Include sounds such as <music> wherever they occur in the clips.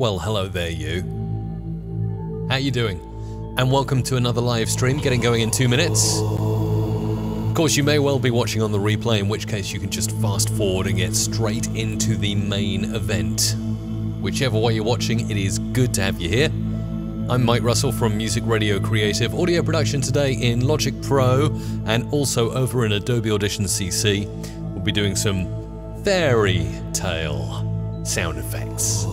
Well, hello there, you. How you doing? And welcome to another live stream, getting going in two minutes. Of course, you may well be watching on the replay, in which case you can just fast forward and get straight into the main event. Whichever way you're watching, it is good to have you here. I'm Mike Russell from Music Radio Creative. Audio production today in Logic Pro and also over in Adobe Audition CC. We'll be doing some fairy tale sound effects.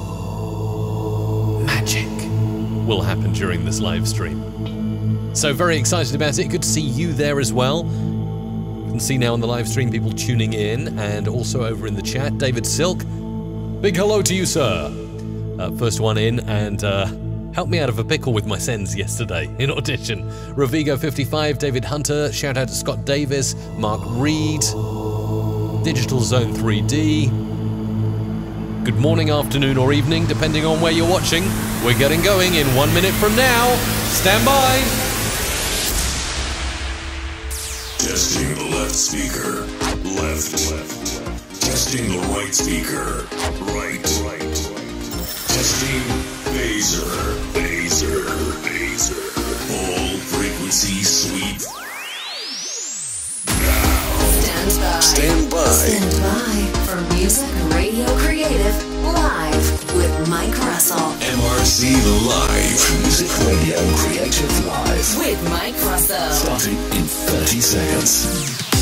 Will happen during this live stream. So, very excited about it. Good to see you there as well. You can see now on the live stream people tuning in and also over in the chat. David Silk, big hello to you, sir. Uh, first one in, and uh, helped me out of a pickle with my sends yesterday <laughs> in audition. Rovigo55, David Hunter, shout out to Scott Davis, Mark Reed, Digital Zone 3D. Good morning, afternoon, or evening, depending on where you're watching. We're getting going in one minute from now. Stand by. Testing the left speaker. Left. left. Testing the right speaker. Right. Right. Testing phaser. Phaser. Phaser. All frequency sweep. Stand by. Stand by. Stand by for Music Radio Creative Live with Mike Russell. MRC Live. Music Radio Creative Live. With Mike Russell. Starting in 30 seconds.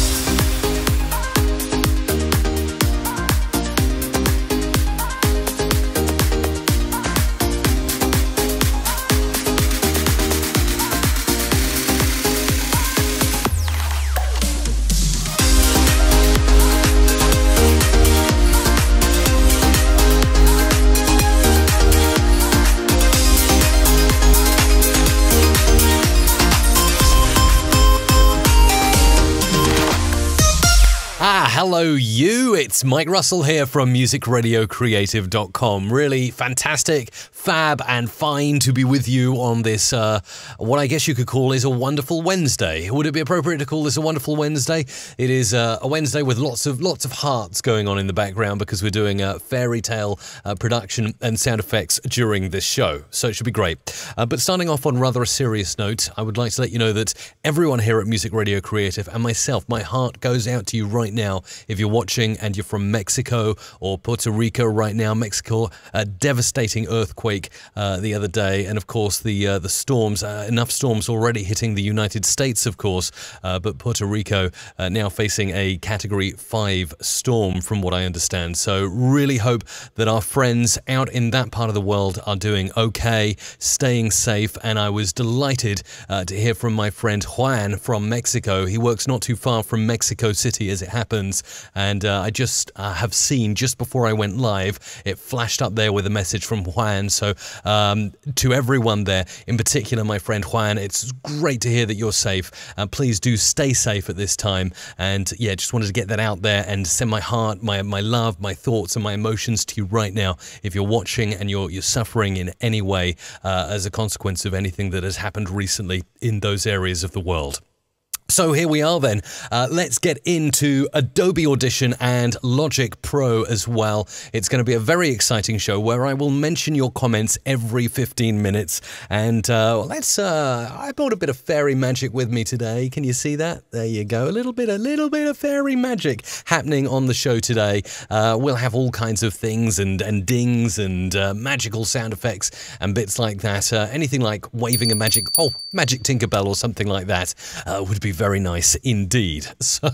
Mike Russell here from musicradiocreative.com. Really fantastic, fab, and fine to be with you on this, uh, what I guess you could call is a wonderful Wednesday. Would it be appropriate to call this a wonderful Wednesday? It is uh, a Wednesday with lots of lots of hearts going on in the background because we're doing a fairy tale uh, production and sound effects during this show. So it should be great. Uh, but starting off on rather a serious note, I would like to let you know that everyone here at Music Radio Creative and myself, my heart goes out to you right now. If you're watching and you're from Mexico or Puerto Rico right now, Mexico, a devastating earthquake uh, the other day, and of course the uh, the storms. Uh, enough storms already hitting the United States, of course, uh, but Puerto Rico uh, now facing a Category Five storm, from what I understand. So really hope that our friends out in that part of the world are doing okay, staying safe. And I was delighted uh, to hear from my friend Juan from Mexico. He works not too far from Mexico City, as it happens. And I just uh, have seen just before I went live, it flashed up there with a message from Juan. So um, to everyone there, in particular, my friend Juan, it's great to hear that you're safe. Uh, please do stay safe at this time. And yeah, just wanted to get that out there and send my heart, my my love, my thoughts, and my emotions to you right now. If you're watching and you're you're suffering in any way uh, as a consequence of anything that has happened recently in those areas of the world. So here we are then. Uh, let's get into Adobe Audition and Logic Pro as well. It's going to be a very exciting show where I will mention your comments every 15 minutes. And uh, let's. Uh, I brought a bit of fairy magic with me today. Can you see that? There you go. A little bit, a little bit of fairy magic happening on the show today. Uh, we'll have all kinds of things and and dings and uh, magical sound effects and bits like that. Uh, anything like waving a magic, oh, magic Tinkerbell or something like that would be very nice indeed. <laughs> So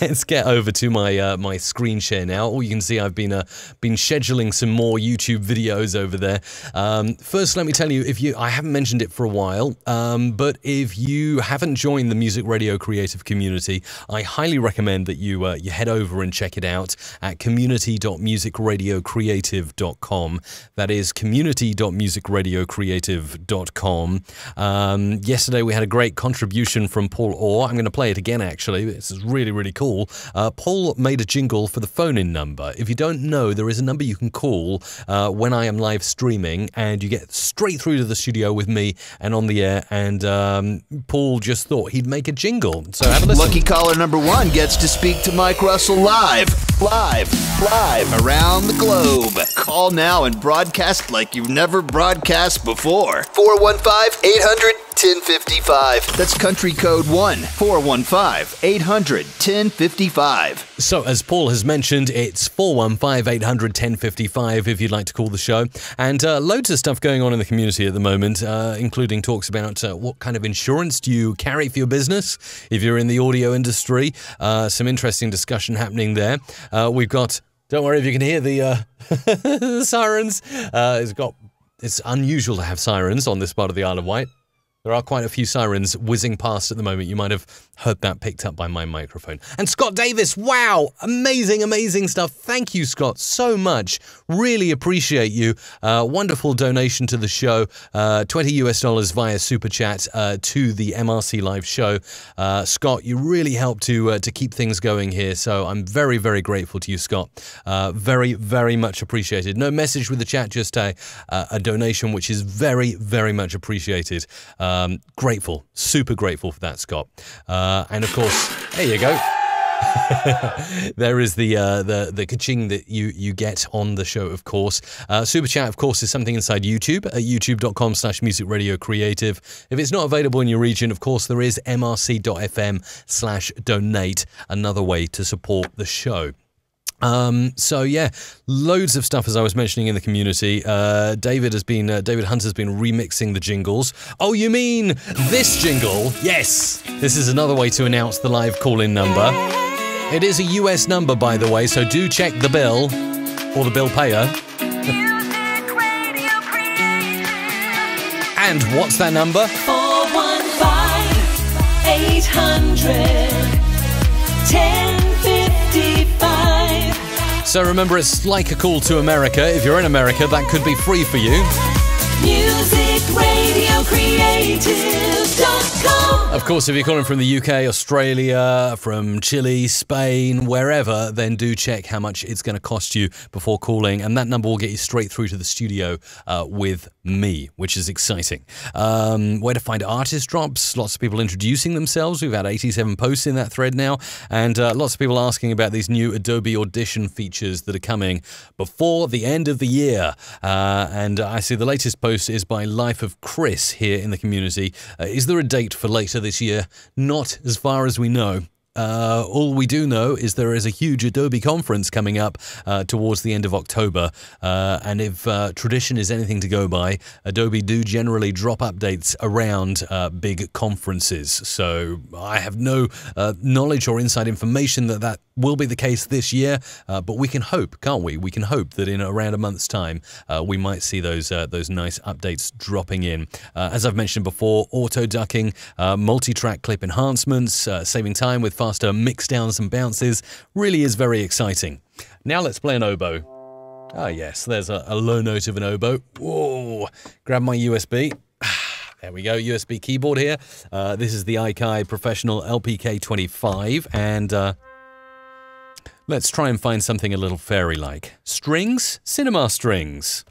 let's get over to my uh, my screen share now. All you can see, I've been uh, been scheduling some more YouTube videos over there. Um, first, let me tell you, if you I haven't mentioned it for a while, um, but if you haven't joined the Music Radio Creative community, I highly recommend that you uh, you head over and check it out at community.musicradiocreative.com. That is community.musicradiocreative.com. Um, yesterday we had a great contribution from Paul Orr. I'm going to play it again, actually. This is really, really cool. Uh, Paul made a jingle for the phone in number. If you don't know, there is a number you can call uh, when I am live streaming, and you get straight through to the studio with me and on the air. And um, Paul just thought he'd make a jingle. So have a listen. Lucky caller number one gets to speak to Mike Russell live, live, live around the globe. Call now and broadcast like you've never broadcast before. 415 800 1055. That's country code 1 415 800 1055. So, as Paul has mentioned, it's 415 800 1055 if you'd like to call the show. And uh, loads of stuff going on in the community at the moment, uh, including talks about uh, what kind of insurance do you carry for your business if you're in the audio industry. Uh, some interesting discussion happening there. Uh, we've got, don't worry if you can hear the, uh, <laughs> the sirens. it's got it's unusual to have sirens on this part of the Isle of Wight. There are quite a few sirens whizzing past at the moment. You might have heard that picked up by my microphone. And Scott Davis, wow, amazing, amazing stuff. Thank you, Scott, so much. Really appreciate you. Uh, wonderful donation to the show. Uh, 20 US dollars via super chat uh, to the MRC live show. Uh, Scott, you really help to uh, to keep things going here. So I'm very, very grateful to you, Scott. Uh, very, very much appreciated. No message with the chat, just a, a donation, which is very, very much appreciated. Um, grateful, super grateful for that, Scott. Uh, and of course, there you go. <laughs> there is the uh, the the kaching that you you get on the show, of course. Uh, Super chat, of course, is something inside YouTube at youtube.com slash music radio creative. If it's not available in your region, of course, there is mrc.fm slash donate, another way to support the show. Um, so yeah, loads of stuff as I was mentioning in the community. Uh, David has been uh, David Hunter's been remixing the jingles. Oh, you mean this jingle? Yes, this is another way to announce the live call-in number. It is a US number, by the way, so do check the bill or the bill payer. and what's that number? 415 800 1055. So remember, it's like a call to America. If you're in America, that could be free for you. Music Radio Creative.com. Of course, if you're calling from the UK, Australia, from Chile, Spain, wherever, then do check how much it's going to cost you before calling, and that number will get you straight through to the studio uh, with me, which is exciting. Um, where to find artist drops? Lots of people introducing themselves. We've had 87 posts in that thread now, and uh, lots of people asking about these new Adobe Audition features that are coming before the end of the year. Uh, and I see the latest post is by Life of Chris here in the community. Uh, is there a date for later this year? Not as far as we know. Uh, all we do know is there is a huge Adobe conference coming up uh, towards the end of October. Uh, and if uh, tradition is anything to go by, Adobe do generally drop updates around uh, big conferences. So I have no uh, knowledge or inside information that that will be the case this year. but we can hope, can't we? We can hope that in around a month's time, we might see those those nice updates dropping in. as I've mentioned before, auto ducking, multi-track clip enhancements, saving time with faster mix downs and bounces really is very exciting. Now let's play an oboe. Ah, yes, there's a, a low note of an oboe. Whoa! Grab my USB. <sighs> There we go, USB keyboard here. Uh, this is the Akai Professional LPK25, and uh, let's try and find something a little fairy-like. Strings? Cinema strings.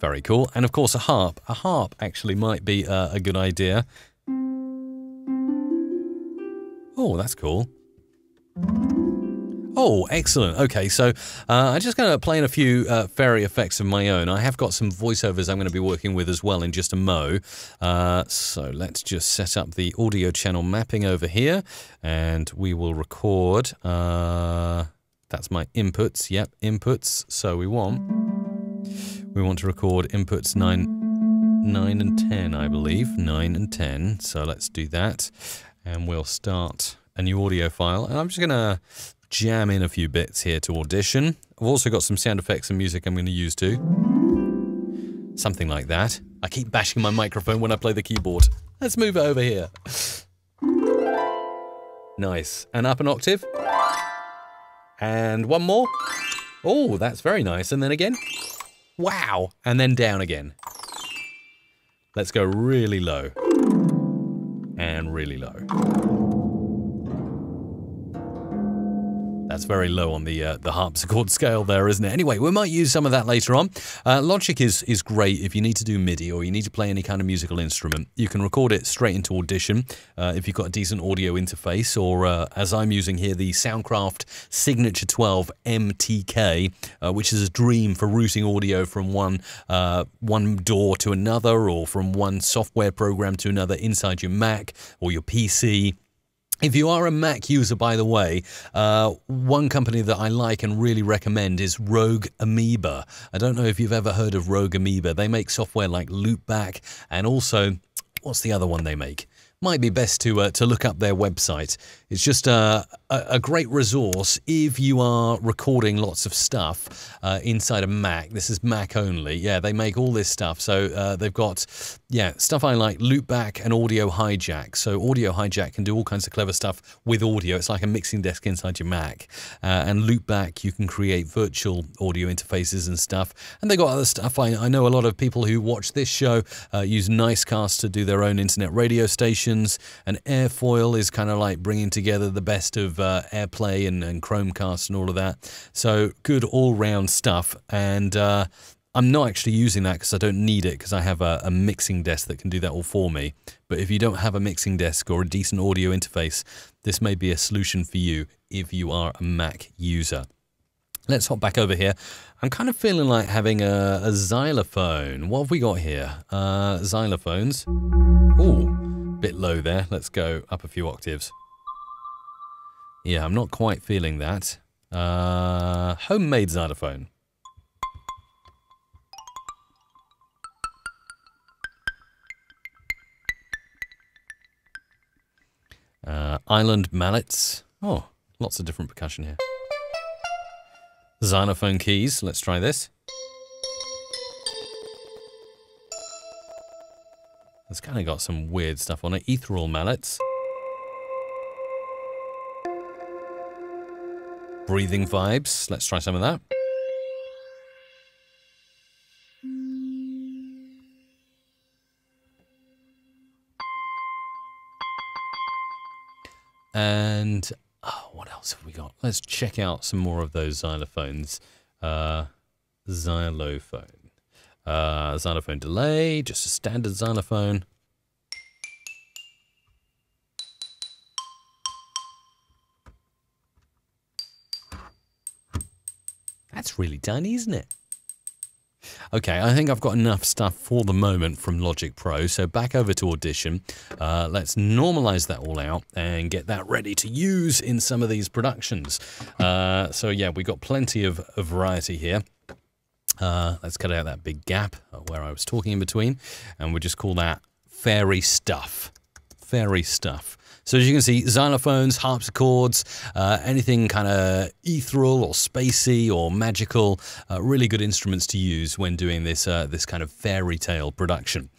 Very cool. And of course, a harp. A harp actually might be uh, a good idea. Oh, that's cool. Oh, excellent. Okay, so uh, I'm just going to play in a few uh, fairy effects of my own. I have got some voiceovers I'm going to be working with as well in just a mo. Uh, so let's just set up the audio channel mapping over here, and we will record. Uh, that's my inputs. Yep, inputs. So we want we want to record inputs 9, 9 and 10, I believe. 9 and 10. So let's do that. And we'll start a new audio file. And I'm just going to jam in a few bits here to audition. I've also got some sound effects and music I'm going to use too. Something like that. I keep bashing my microphone when I play the keyboard. Let's move it over here. Nice. And up an octave. And one more. Oh, that's very nice. And then again. Wow. And then down again. Let's go really low. And really low. That's very low on the uh, the harpsichord scale there, isn't it? Anyway, we might use some of that later on. Uh, Logic is is great if you need to do MIDI or you need to play any kind of musical instrument. You can record it straight into Audition uh, if you've got a decent audio interface, or uh, as I'm using here, the Soundcraft Signature 12 MTK, uh, which is a dream for routing audio from one uh, one door to another, or from one software program to another inside your Mac or your PC. If you are a Mac user, by the way, uh, one company that I like and really recommend is Rogue Amoeba. I don't know if you've ever heard of Rogue Amoeba. They make software like Loopback and also, what's the other one they make? Might be best to uh, to look up their website. It's just uh, a, a great resource if you are recording lots of stuff uh, inside a Mac. This is Mac only. Yeah, they make all this stuff. So uh, they've got yeah stuff I like: Loopback and Audio Hijack. So Audio Hijack can do all kinds of clever stuff with audio. It's like a mixing desk inside your Mac. Uh, and Loopback, you can create virtual audio interfaces and stuff. And they've got other stuff. I, I know a lot of people who watch this show uh, use Nicecast to do their own internet radio stations. And Airfoil is kind of like bringing together the best of uh, AirPlay and, and Chromecast and all of that. So good all round stuff. And uh, I'm not actually using that because I don't need it because I have a, a mixing desk that can do that all for me. But if you don't have a mixing desk or a decent audio interface, this may be a solution for you if you are a Mac user. Let's hop back over here. I'm kind of feeling like having a, a xylophone. What have we got here? Uh, xylophones. Ooh, bit low there. Let's go up a few octaves. Yeah, I'm not quite feeling that. Uh, homemade xylophone. Uh, island mallets. Oh, lots of different percussion here. Xylophone keys. Let's try this. It's kind of got some weird stuff on it. Ethereal mallets. Breathing vibes. Let's try some of that. And oh, what else have we got? Let's check out some more of those xylophones. Uh, xylophone. Uh, xylophone delay, just a standard xylophone. That's really tiny, isn't it? Okay, I think I've got enough stuff for the moment from Logic Pro. So back over to Audition. Uh, let's normalize that all out and get that ready to use in some of these productions. Uh, so yeah, we've got plenty of, of variety here. Uh, let's cut out that big gap where I was talking in between, and we'll just call that fairy stuff. Fairy stuff. So as you can see, xylophones, harpsichords, uh, anything kind of ethereal or spacey or magical, uh, really good instruments to use when doing this uh, this kind of fairy tale production.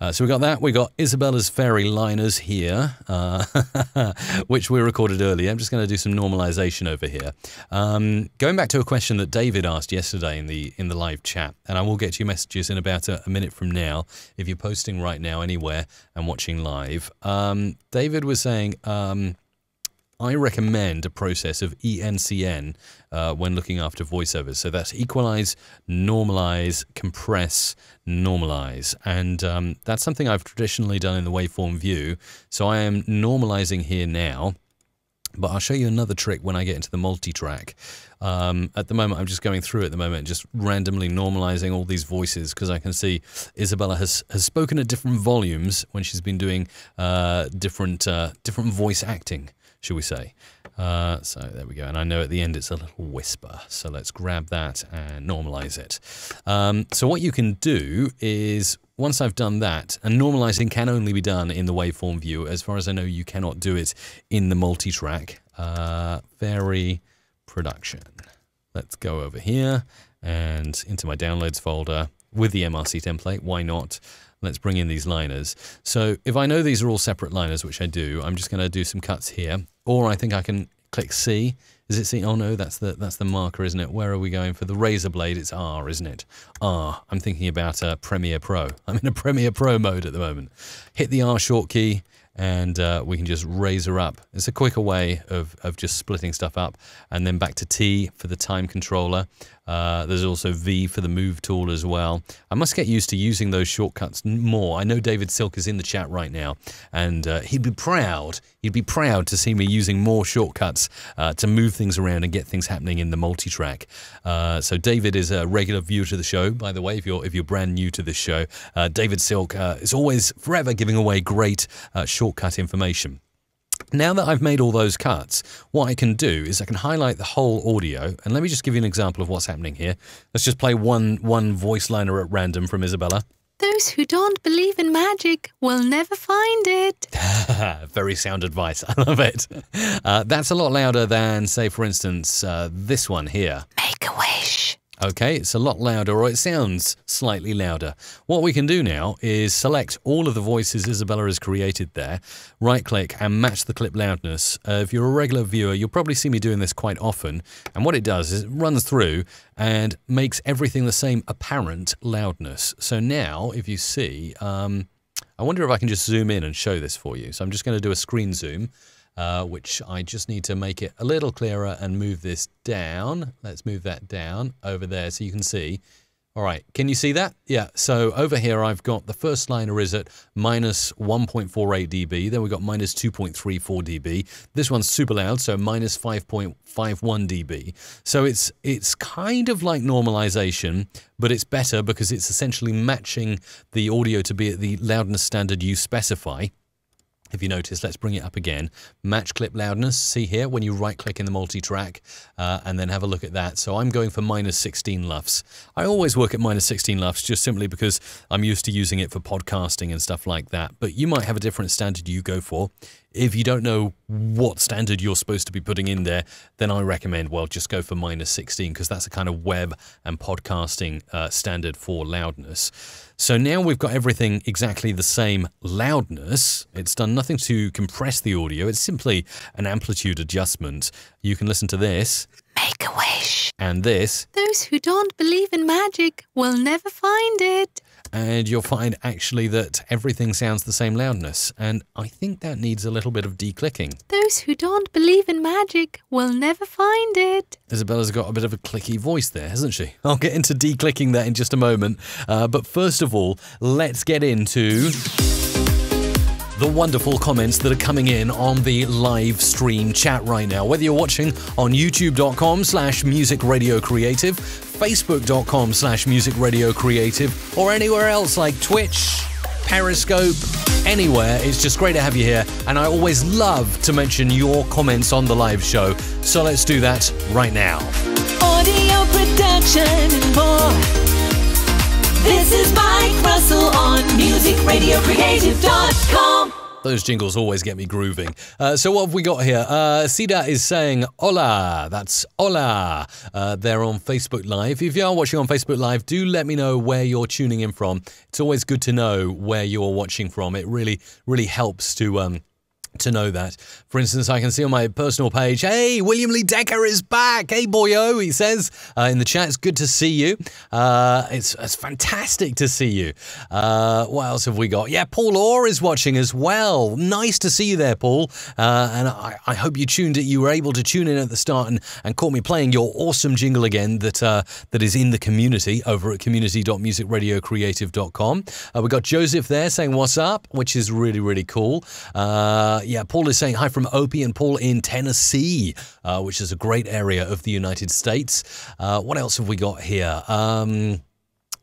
Uh, so we got that. We got Isabella's fairy liners here, uh, <laughs> which we recorded earlier. I'm just going to do some normalization over here. Um, going back to a question that David asked yesterday in the in the live chat, and I will get you messages in about a, a minute from now if you're posting right now anywhere and watching live. Um, David was saying. Um, I recommend a process of ENCN uh, when looking after voiceovers. So that's equalize, normalize, compress, normalize. And um, that's something I've traditionally done in the waveform view. So I am normalizing here now. But I'll show you another trick when I get into the multi-track. Um, at the moment, I'm just going through at the moment, just randomly normalizing all these voices because I can see Isabella has, has spoken at different volumes when she's been doing uh, different uh, different voice acting, should we say. Uh, so there we go. And I know at the end it's a little whisper. So let's grab that and normalize it. Um, so what you can do is once I've done that, and normalizing can only be done in the waveform view. As far as I know, you cannot do it in the multi-track. Uh, very production. Let's go over here and into my downloads folder with the MRC template. Why not? Let's bring in these liners. So if I know these are all separate liners, which I do, I'm just going to do some cuts here. Or I think I can click C. Is it C? Oh no, that's the that's the marker, isn't it? Where are we going for the razor blade? It's R, isn't it? R. I'm thinking about a Premiere Pro. <laughs> I'm in a Premiere Pro mode at the moment. Hit the R short key and uh, we can just razor up. It's a quicker way of, of just splitting stuff up. And then back to T for the time controller. Uh, there's also V for the move tool as well. I must get used to using those shortcuts more. I know David Silk is in the chat right now, and uh, he'd be proud. He'd be proud to see me using more shortcuts uh, to move things around and get things happening in the multi-track. Uh, so David is a regular viewer to the show, by the way. If you're if you're brand new to this show, uh, David Silk is always forever giving away great shortcut information. Now that I've made all those cuts, what I can do is I can highlight the whole audio, and let me just give you an example of what's happening here. Let's just play one one voice liner at random from Isabella. Those who don't believe in magic will never find it. <laughs> Very sound advice. <laughs> I love it. Uh, that's a lot louder than, say, for instance, uh, this one here. Make a wish. Okay, it's a lot louder, or it sounds slightly louder. What we can do now is select all of the voices Isabella has created there, right click and match the clip loudness. Uh, if you're a regular viewer, you'll probably see me doing this quite often. And what it does is it runs through and makes everything the same apparent loudness. So now, if you see, um, I wonder if I can just zoom in and show this for you. So I'm just going to do a screen zoom uh, which I just need to make it a little clearer and move this down. Let's move that down over there so you can see. All right, can you see that? Yeah, so over here I've got the first liner is at minus 1.48 dB, then we've got minus 2.34 dB. This one's super loud, so minus 5.51 dB. So it's it's kind of like normalization, but it's better because it's essentially matching the audio to be at the loudness standard you specify. If you notice, let's bring it up again. Match clip loudness. See here when you right click in the multi track uh, and then have a look at that. So I'm going for minus 16 LUFS. I always work at minus 16 LUFS just simply because I'm used to using it for podcasting and stuff like that. But you might have a different standard you go for. If you don't know what standard you're supposed to be putting in there, then I recommend, well, just go for minus 16 because that's a kind of web and podcasting uh, standard for loudness. So now we've got everything exactly the same loudness. It's done nothing to compress the audio, it's simply an amplitude adjustment. You can listen to this Make a wish. and this, Those who don't believe in magic will never find it. And you'll find actually that everything sounds the same loudness. And I think that needs a little bit of declicking. Those who don't believe in magic will never find it. Isabella's got a bit of a clicky voice there, hasn't she? <laughs> I'll get into declicking that in just a moment. Uh, but first of all, let's get into the wonderful comments that are coming in on the live stream chat right now. Whether you're watching on youtube.com slash music radio creative, facebook.com slash music radio creative, or anywhere else like Twitch, Periscope, anywhere. It's just great to have you here, and I always love to mention your comments on the live show. So let's do that right now. Audio production. This is Mike Russell on musicradiocreative.com. Those jingles always get me grooving. Uh, so what have we got here? Uh, is saying hola. That's hola. Uh, they're on Facebook Live. If you are watching on Facebook Live, do let me know where you're tuning in from. It's always good to know where you're watching from. It really, really helps to um, to know that. For instance, I can see on my personal page, hey, William Lee Decker is back. Hey, boyo, he says uh, in the chat. It's good to see you. Uh, it's, it's fantastic to see you. Uh, what else have we got? Yeah, Paul Orr is watching as well. Nice to see you there, Paul. Uh, and I, I hope you tuned it. You were able to tune in at the start and, and caught me playing your awesome jingle again that uh, that is in the community over at community.musicradiocreative.com. Uh, we got Joseph there saying what's up, which is really, really cool. Uh, yeah, Paul is saying hi from Opie and Paul in Tennessee, uh, which is a great area of the United States. Uh, what else have we got here? Um,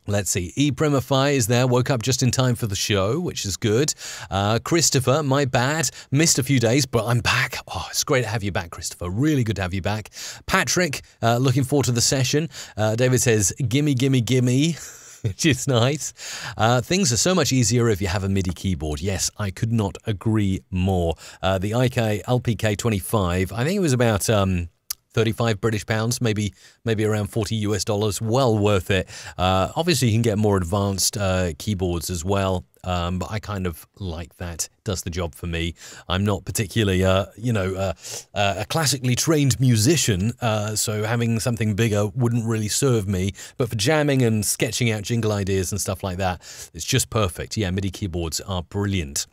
Let's see. E is there. Woke up just in time for the show, which is good. Uh, Christopher, my bad. Missed a few days, but I'm back. Oh, it's great to have you back, Christopher. Really good to have you back. Patrick, uh, looking forward to the session. Uh, David says, gimme, gimme, gimme. <laughs> <laughs> Which is nice. Uh, things are so much easier if you have a MIDI keyboard. Yes, I could not agree more. Uh, the Akai LPK 25, I think it was about um, 35 British pounds, maybe maybe around 40 US dollars. Well worth it. Uh, obviously, you can get more advanced uh, keyboards as well. Um, but I kind of like that. Does the job for me. I'm not particularly, uh, you know, uh, uh, a classically trained musician, uh, so having something bigger wouldn't really serve me. But for jamming and sketching out jingle ideas and stuff like that, it's just perfect. Yeah, MIDI keyboards are brilliant.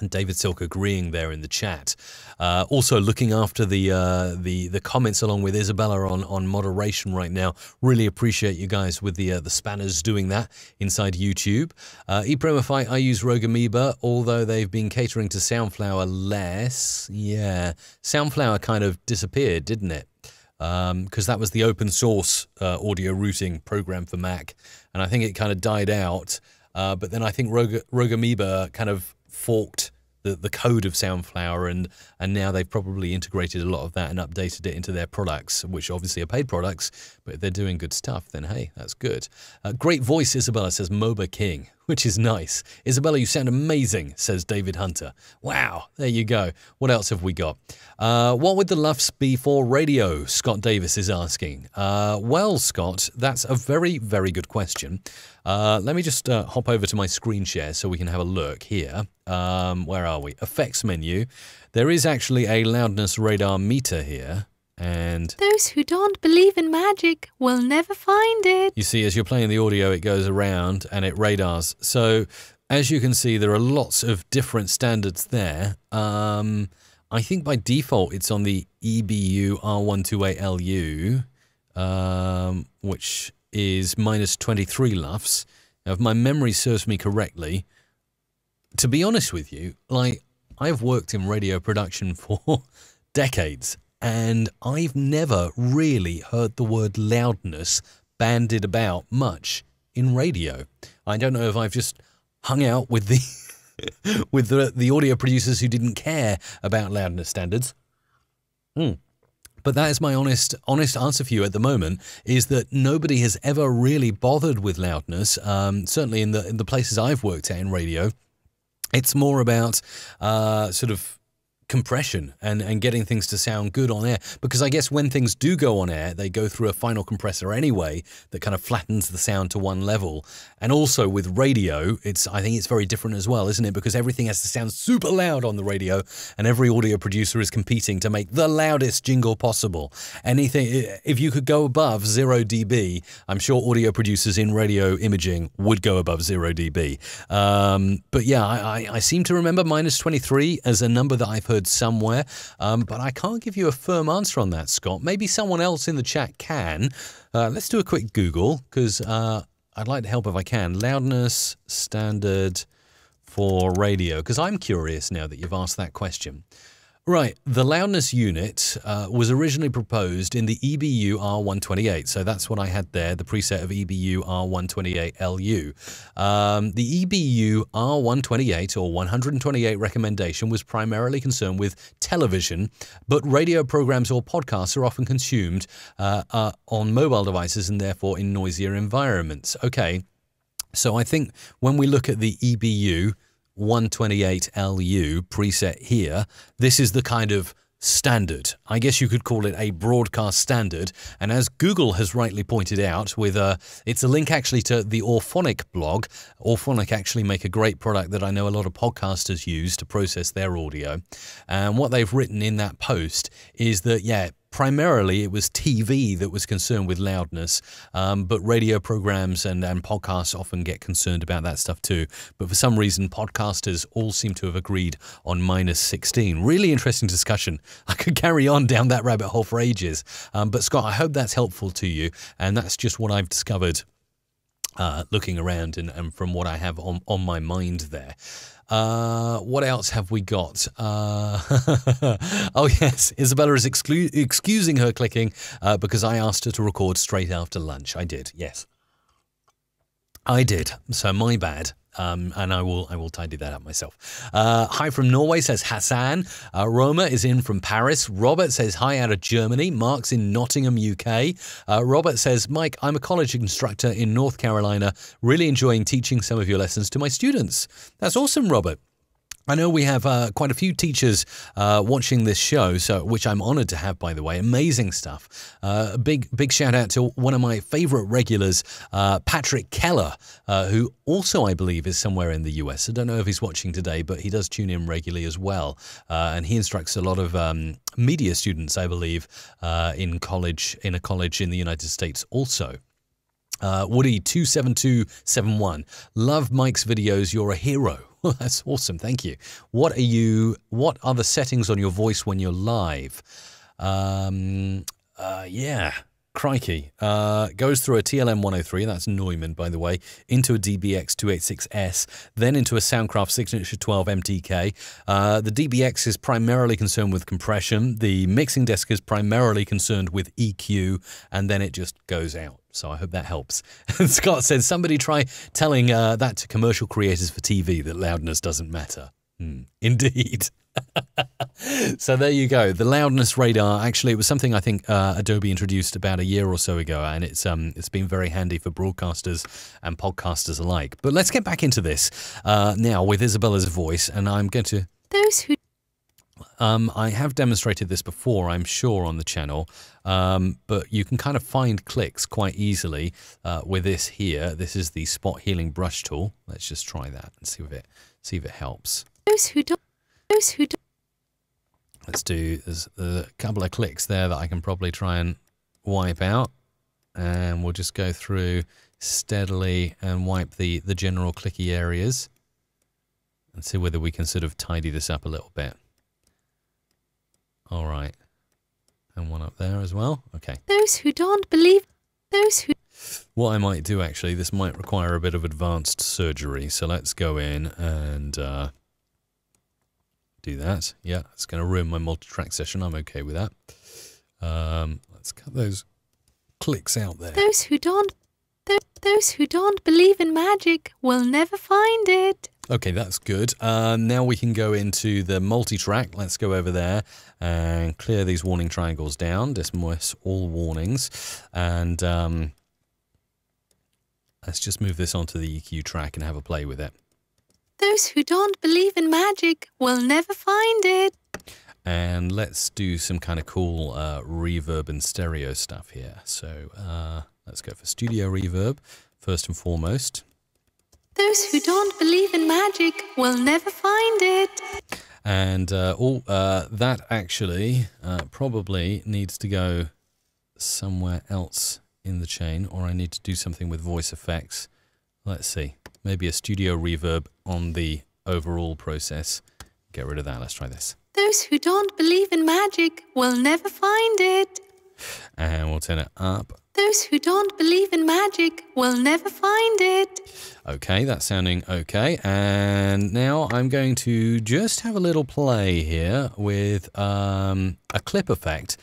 And David Silk agreeing there in the chat. Uh, also looking after the uh, the the comments along with Isabella on, on moderation right now. Really appreciate you guys with the uh, the spanners doing that inside YouTube. Uh, Epremify, I use Rogue Amoeba, although they've been catering to Soundflower less. Yeah, Soundflower kind of disappeared, didn't it? because that was the open source uh, audio routing program for Mac, and I think it kind of died out. Uh, but then I think Rogue, Rogue Amoeba kind of forked the, the code of Soundflower, and and now they've probably integrated a lot of that and updated it into their products, which obviously are paid products. But if they're doing good stuff, then hey, that's good. Uh, great voice, Isabella says Moba King, <laughs> which is nice. Isabella, you sound amazing, says David Hunter. Wow, there you go. What else have we got? Uh, what would the LUFS be for radio? Scott Davis is asking. Uh, well, Scott, that's a very, very good question. Uh, let me just uh, hop over to my screen share so we can have a look here. Um, where are we? Effects menu. There is actually a loudness radar meter here. And Those who don't believe in magic will never find it. you see, as you're playing the audio, it goes around and it radars. So, as you can see, there are lots of different standards there. Um, I think by default it's on the EBU R128LU, um, which is minus 23 LUFS. Now, if my memory serves me correctly, to be honest with you, like I've worked in radio production <laughs> for decades and I've never really heard the word loudness banded about much in radio. I don't know if I've just hung out with the <laughs> with the the audio producers who didn't care about loudness standards. Hmm. But that is my honest honest answer for you at the moment is that nobody has ever really bothered with loudness. Um, certainly in the in the places I've worked at in radio, it's more about uh, sort of compression and, and getting things to sound good on air. Because I guess when things do go on air, they go through a final compressor anyway that kind of flattens the sound to one level. And also with radio, it's I think it's very different as well, isn't it? Because everything has to sound super loud on the radio, and every audio producer is competing to make the loudest jingle possible. Anything if you could go above zero dB, I'm sure audio producers in radio imaging would go above zero dB. Um, but yeah, I, I, I seem to remember minus 23 as a number that I've heard somewhere, um, but I can't give you a firm answer on that, Scott. Maybe someone else in the chat can. Uh, let's do a quick Google because uh, I'd like to help if I can. Loudness standard for radio because I'm curious now that you've asked that question. Right, the loudness unit uh, was originally proposed in the EBU R128, so that's what I had there, the preset of EBU R128LU. Um, the EBU R128 or 128 recommendation was primarily concerned with television, but radio programs or podcasts are often consumed uh, uh, on mobile devices and therefore in noisier environments. Okay, so I think when we look at the EBU 128LU preset here, this is the kind of standard. I guess you could call it a broadcast standard. And as Google has rightly pointed out, with a, it's a link actually to the Auphonic blog. Auphonic actually make a great product that I know a lot of podcasters use to process their audio. And what they've written in that post is that, yeah, primarily it was TV that was concerned with loudness, um, but radio programs and, and podcasts often get concerned about that stuff too. But for some reason, podcasters all seem to have agreed on minus 16. Really interesting discussion. <laughs> I could carry on down that rabbit hole for ages. Um, but Scott, I hope that's helpful to you. And that's just what I've discovered uh, looking around and, and from what I have on, on my mind there. Uh, what else have we got? Uh, <laughs> oh, yes. Isabella is exclu- excusing her clicking uh, because I asked her to record straight after lunch. I did, yes. I did. So my bad. Um, and I will I will tidy that up myself. Uh, hi from Norway says Hassan. Uh, Roma is in from Paris. Robert says hi out of Germany. Mark's in Nottingham, UK. Uh, Robert says Mike, I'm a college instructor in North Carolina. Really enjoying teaching some of your lessons to my students. That's awesome, Robert. I know we have uh, quite a few teachers uh, watching this show, so which I'm honoured to have, by the way. Amazing stuff. Uh, big, big shout out to one of my favourite regulars, uh, Patrick Keller, uh, who also I believe is somewhere in the US. I don't know if he's watching today, but he does tune in regularly as well, uh, and he instructs a lot of um, media students, I believe, in college in a college in the United States also. Uh, Woody27271. Love Mike's videos. You're a hero. <laughs> That's awesome. Thank you. What are you, what are the settings on your voice when you're live? Um, uh, yeah. Crikey. Uh, goes through a TLM 103, that's Neumann, by the way, into a DBX 286S, then into a Soundcraft Signature 12 MTK. Uh, the DBX is primarily concerned with compression, the mixing desk is primarily concerned with EQ, and then it just goes out. So I hope that helps. And <laughs> Scott said, somebody try telling uh, that to commercial creators for TV that loudness doesn't matter. Hmm, indeed. <laughs> so there you go. The loudness radar. Actually, it was something I think uh, Adobe introduced about a year or so ago, and it's um it's been very handy for broadcasters and podcasters alike. But let's get back into this uh, now with Isabella's voice, and I'm going to. Those who Um, I have demonstrated this before, I'm sure, on the channel, um, but you can kind of find clicks quite easily uh, with this here. This is the spot healing brush tool. Let's just try that and see if it see if it helps. those who don't those who don't Let's do, there's a couple of clicks there that I can probably try and wipe out. And we'll just go through steadily and wipe the, the general clicky areas and see whether we can sort of tidy this up a little bit. All right. And one up there as well. Okay. those who don't believe those who What I might do actually, this might require a bit of advanced surgery. So let's go in and uh, do that. Yeah, it's going to ruin my multi-track session. I'm okay with that. Um, let's cut those clicks out there. those who don't th- those who don't believe in magic will never find it. Okay, that's good. Uh, now we can go into the multi-track. Let's go over there and clear these warning triangles down. Dismiss all warnings. And um, let's just move this onto the EQ track and have a play with it. Those who don't believe in magic will never find it. And let's do some kind of cool uh, reverb and stereo stuff here. So uh, let's go for studio reverb first and foremost. Those who don't believe in magic will never find it. And uh, all uh, that actually uh, probably needs to go somewhere else in the chain, or I need to do something with voice effects. Let's see, maybe a studio reverb on the overall process. Get rid of that. Let's try this. Those who don't believe in magic will never find it. And we'll turn it up. Those who don't believe in magic will never find it. Okay, that's sounding okay. And now I'm going to just have a little play here with um, a clip effect.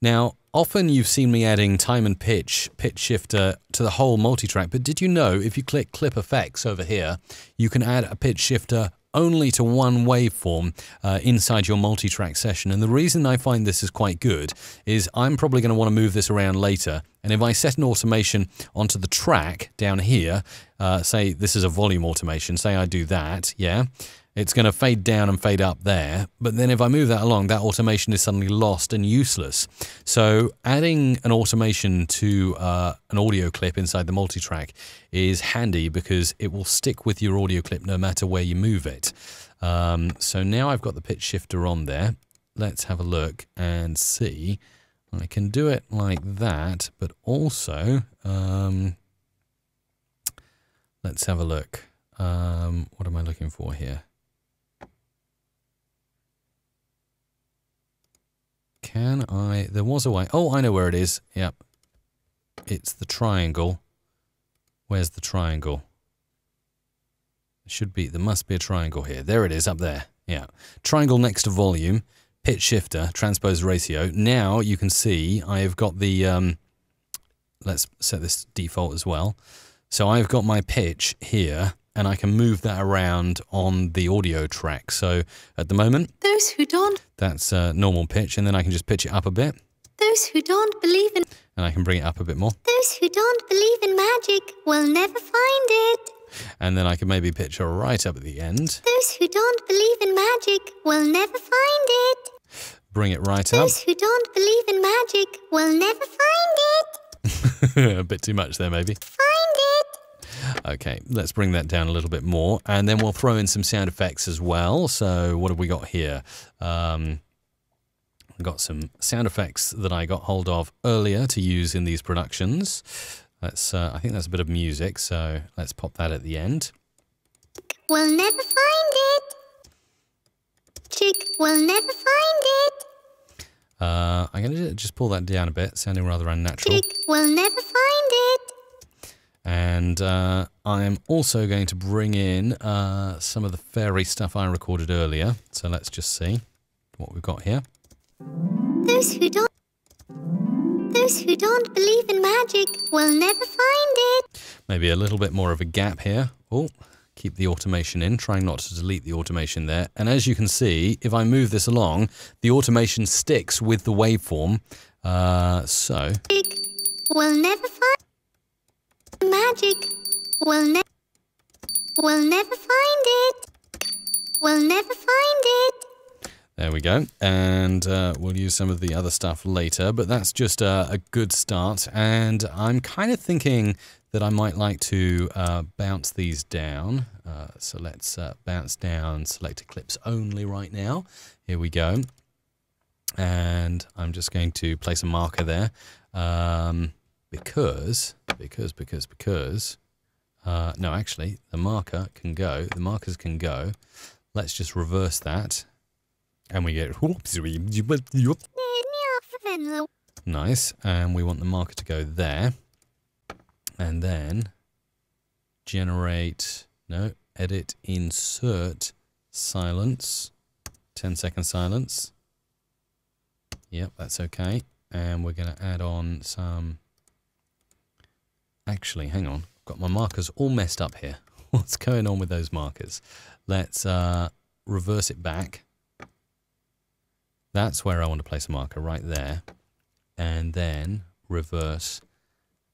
Now, often you've seen me adding time and pitch, pitch shifter to the whole multitrack, but did you know if you click clip effects over here, you can add a pitch shifter only to one waveform uh, inside your multi-track session. And the reason I find this is quite good is I'm probably going to want to move this around later. And if I set an automation onto the track down here, uh, say this is a volume automation, say I do that, yeah, it's going to fade down and fade up there. But then if I move that along, that automation is suddenly lost and useless. So adding an automation to uh, an audio clip inside the multitrack is handy because it will stick with your audio clip no matter where you move it. Um, so now I've got the pitch shifter on there. Let's have a look and see. I can do it like that, but also, um, let's have a look. Um, what am I looking for here? Can I? There was a way. Oh, I know where it is. Yep. It's the triangle. Where's the triangle? Should be. There must be a triangle here. There it is, up there. Yeah. Triangle next to volume, pitch shifter, transpose ratio. Now you can see I've got the. Um, let's set this default as well. So I've got my pitch here, and I can move that around on the audio track. So at the moment, Those who don't that's uh, normal pitch, and then I can just pitch it up a bit, those who don't believe in and I can bring it up a bit more, those who don't believe in magic will never find it. and then I can maybe pitch her right up at the end, Those who don't believe in magic will never find it. bring it right up. Those who don't believe in magic will never find it. <laughs> a bit too much there, maybe. Find. Okay, let's bring that down a little bit more, and then we'll throw in some sound effects as well. So, what have we got here? Um, I've got some sound effects that I got hold of earlier to use in these productions. Let's. Uh, I think that's a bit of music, so let's pop that at the end. We'll never find it. Chick we'll never find it. Uh, I'm going to just pull that down a bit, sounding rather unnatural. Chick will never find it. And uh, I'm also going to bring in uh, some of the fairy stuff I recorded earlier. So let's just see what we've got here. Those who don't those who don't believe in magic will never find it. Maybe a little bit more of a gap here. Oh, keep the automation in, trying not to delete the automation there. And as you can see, if I move this along, the automation sticks with the waveform. Uh, so, will never find magic. Will never will never find it. We'll never find it. there we go. And uh, we'll use some of the other stuff later, but that's just a, a good start. And I'm kind of thinking that I might like to uh, bounce these down. Uh, so let's uh, bounce down selected clips only right now. Here we go. and I'm just going to place a marker there um, because because because because uh, no actually the marker can go the markers can go. Let's just reverse that. And we get nice. And we want the marker to go there. And then generate no edit insert silence. 10 second silence. Yep, that's okay. And we're going to add on some. Actually, hang on. I've got my markers all messed up here. <laughs> What's going on with those markers? Let's uh, reverse it back. That's where I want to place a marker, right there. And then reverse.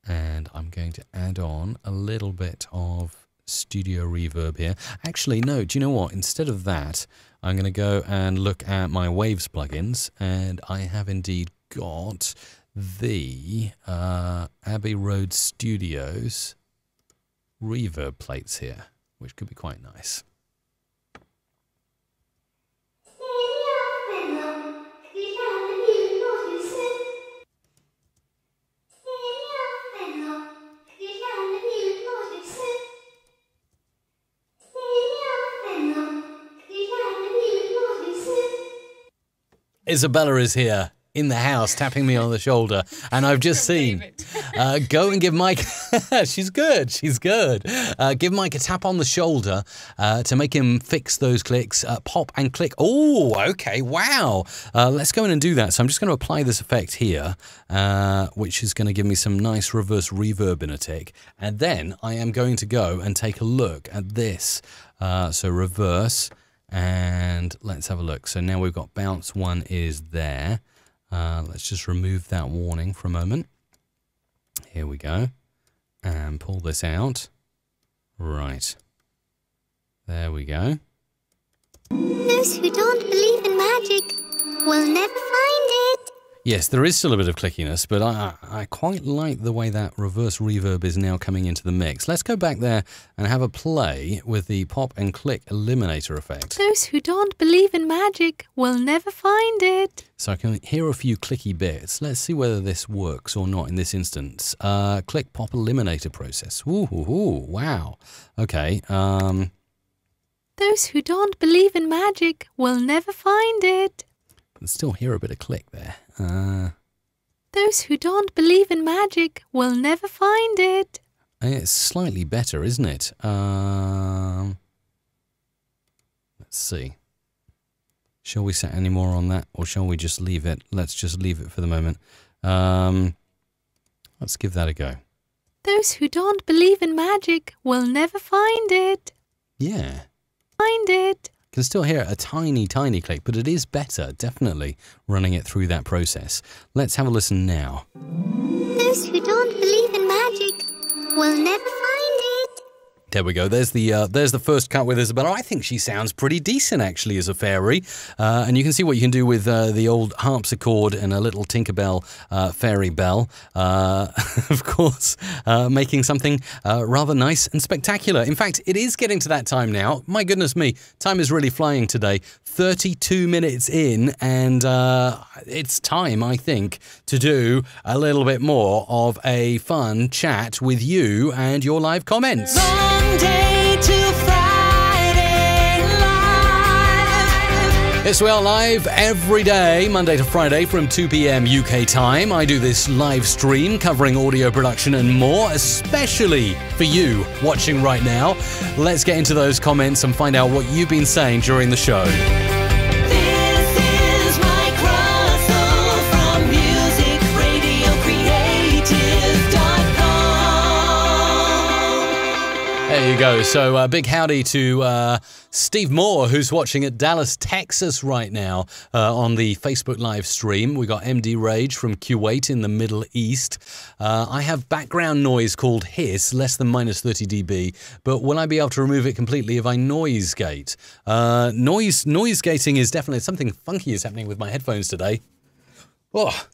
And I'm going to add on a little bit of studio reverb here. Actually, no, do you know what? Instead of that, I'm going to go and look at my Waves plugins, and I have indeed got the uh, Abbey Road Studios reverb plates here, which could be quite nice. Isabella is here in the house, tapping me on the shoulder, and I've just seen. Uh, go and give Mike. <laughs> she's good. She's good. Uh, give Mike a tap on the shoulder uh, to make him fix those clicks. Uh, pop and click. Oh, okay. Wow. Uh, let's go in and do that. So I'm just going to apply this effect here, uh, which is going to give me some nice reverse reverb in a tick, and then I am going to go and take a look at this. so reverse. And let's have a look. So now we've got bounce one is there. Uh, let's just remove that warning for a moment. Here we go. And pull this out. Right. There we go. Those who don't believe in magic will never find. Yes, there is still a bit of clickiness, but I, I quite like the way that reverse reverb is now coming into the mix. Let's go back there and have a play with the pop and click eliminator effect. Those who don't believe in magic will never find it. So I can hear a few clicky bits. Let's see whether this works or not in this instance. Uh, click pop eliminator process. Ooh, ooh, ooh, wow. Okay. Um, Those who don't believe in magic will never find it. Can still hear a bit of click there. Uh, Those who don't believe in magic will never find it. it's slightly better, isn't it? Um, let's see. Shall we set any more on that, or shall we just leave it? Let's just leave it for the moment. Um, let's give that a go. Those who don't believe in magic will never find it. Yeah. Find it. Can still hear a tiny, tiny click, but it is better, definitely, running it through that process. Let's have a listen now. Those who don't believe in magic will never find. There we go. There's the uh, there's the first cut with Isabella. I think she sounds pretty decent actually as a fairy, uh, and you can see what you can do with uh, the old harpsichord and a little Tinkerbell uh, fairy bell. Uh, <laughs> of course, uh, making something rather nice and spectacular. In fact, it is getting to that time now. My goodness me, time is really flying today. 32 minutes in, and it's time, I think, to do a little bit more of a fun chat with you and your live comments. Yes, we are live every day, Monday to Friday from 2 p.m. UK time. I do this live stream covering audio production and more, especially for you watching right now. Let's get into those comments and find out what you've been saying during the show. Go. So, uh, big howdy to uh, Steve Moore, who's watching at Dallas, Texas right now uh, on the Facebook live stream. We got MD Rage from Kuwait in the Middle East. Uh, I have background noise called hiss, less than minus 30 dB, but will I be able to remove it completely if I noise gate? Uh, noise noise gating is definitely something funky is happening with my headphones today. Oh,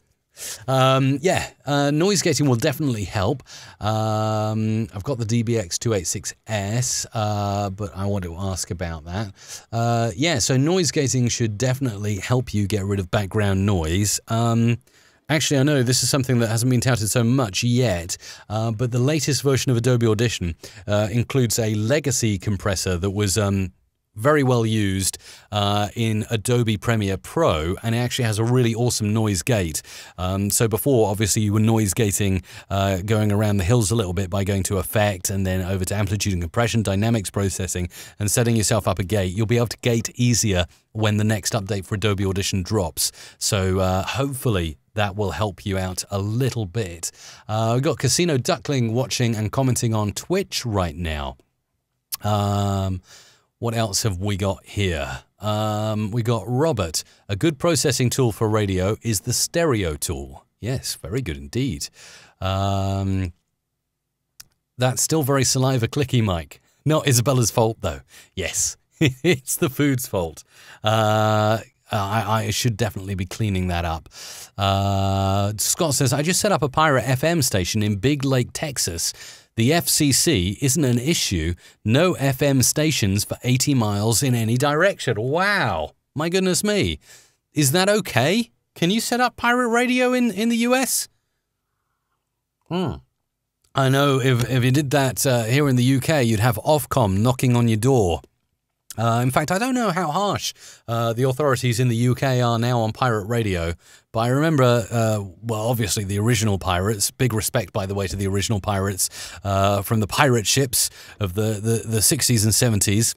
um, yeah, uh, noise gating will definitely help. Um, I've got the DBX286S, uh, but I want to ask about that. Uh, yeah, so noise gating should definitely help you get rid of background noise. Um, Actually, I know this is something that hasn't been touted so much yet, uh, but the latest version of Adobe Audition uh, includes a legacy compressor that was um, very well used uh, in Adobe Premiere Pro, and it actually has a really awesome noise gate. Um, so before, obviously, you were noise gating, uh, going around the hills a little bit by going to Effect and then over to Amplitude and Compression, Dynamics Processing, and setting yourself up a gate. You'll be able to gate easier when the next update for Adobe Audition drops. So uh, hopefully that will help you out a little bit. Uh, we've got Casino Duckling watching and commenting on Twitch right now. Um, what else have we got here? Um, we got Robert. A good processing tool for radio is the stereo tool. Yes, very good indeed. Um, that's still very saliva clicky, Mike. Not Isabella's fault, though. Yes, <laughs> it's the food's fault. Uh, I, I should definitely be cleaning that up. Uh, Scott says, I just set up a pirate FM station in Big Lake, Texas. The FCC isn't an issue. No FM stations for 80 miles in any direction. Wow. My goodness me. Is that okay? Can you set up pirate radio in, in the US? Hmm. I know if, if you did that uh, here in the UK, you'd have Ofcom knocking on your door. Uh, in fact, I don't know how harsh uh, the authorities in the UK are now on pirate radio, but I remember, uh, well, obviously the original pirates. Big respect, by the way, to the original pirates uh, from the pirate ships of the, the, the 60s and 70s.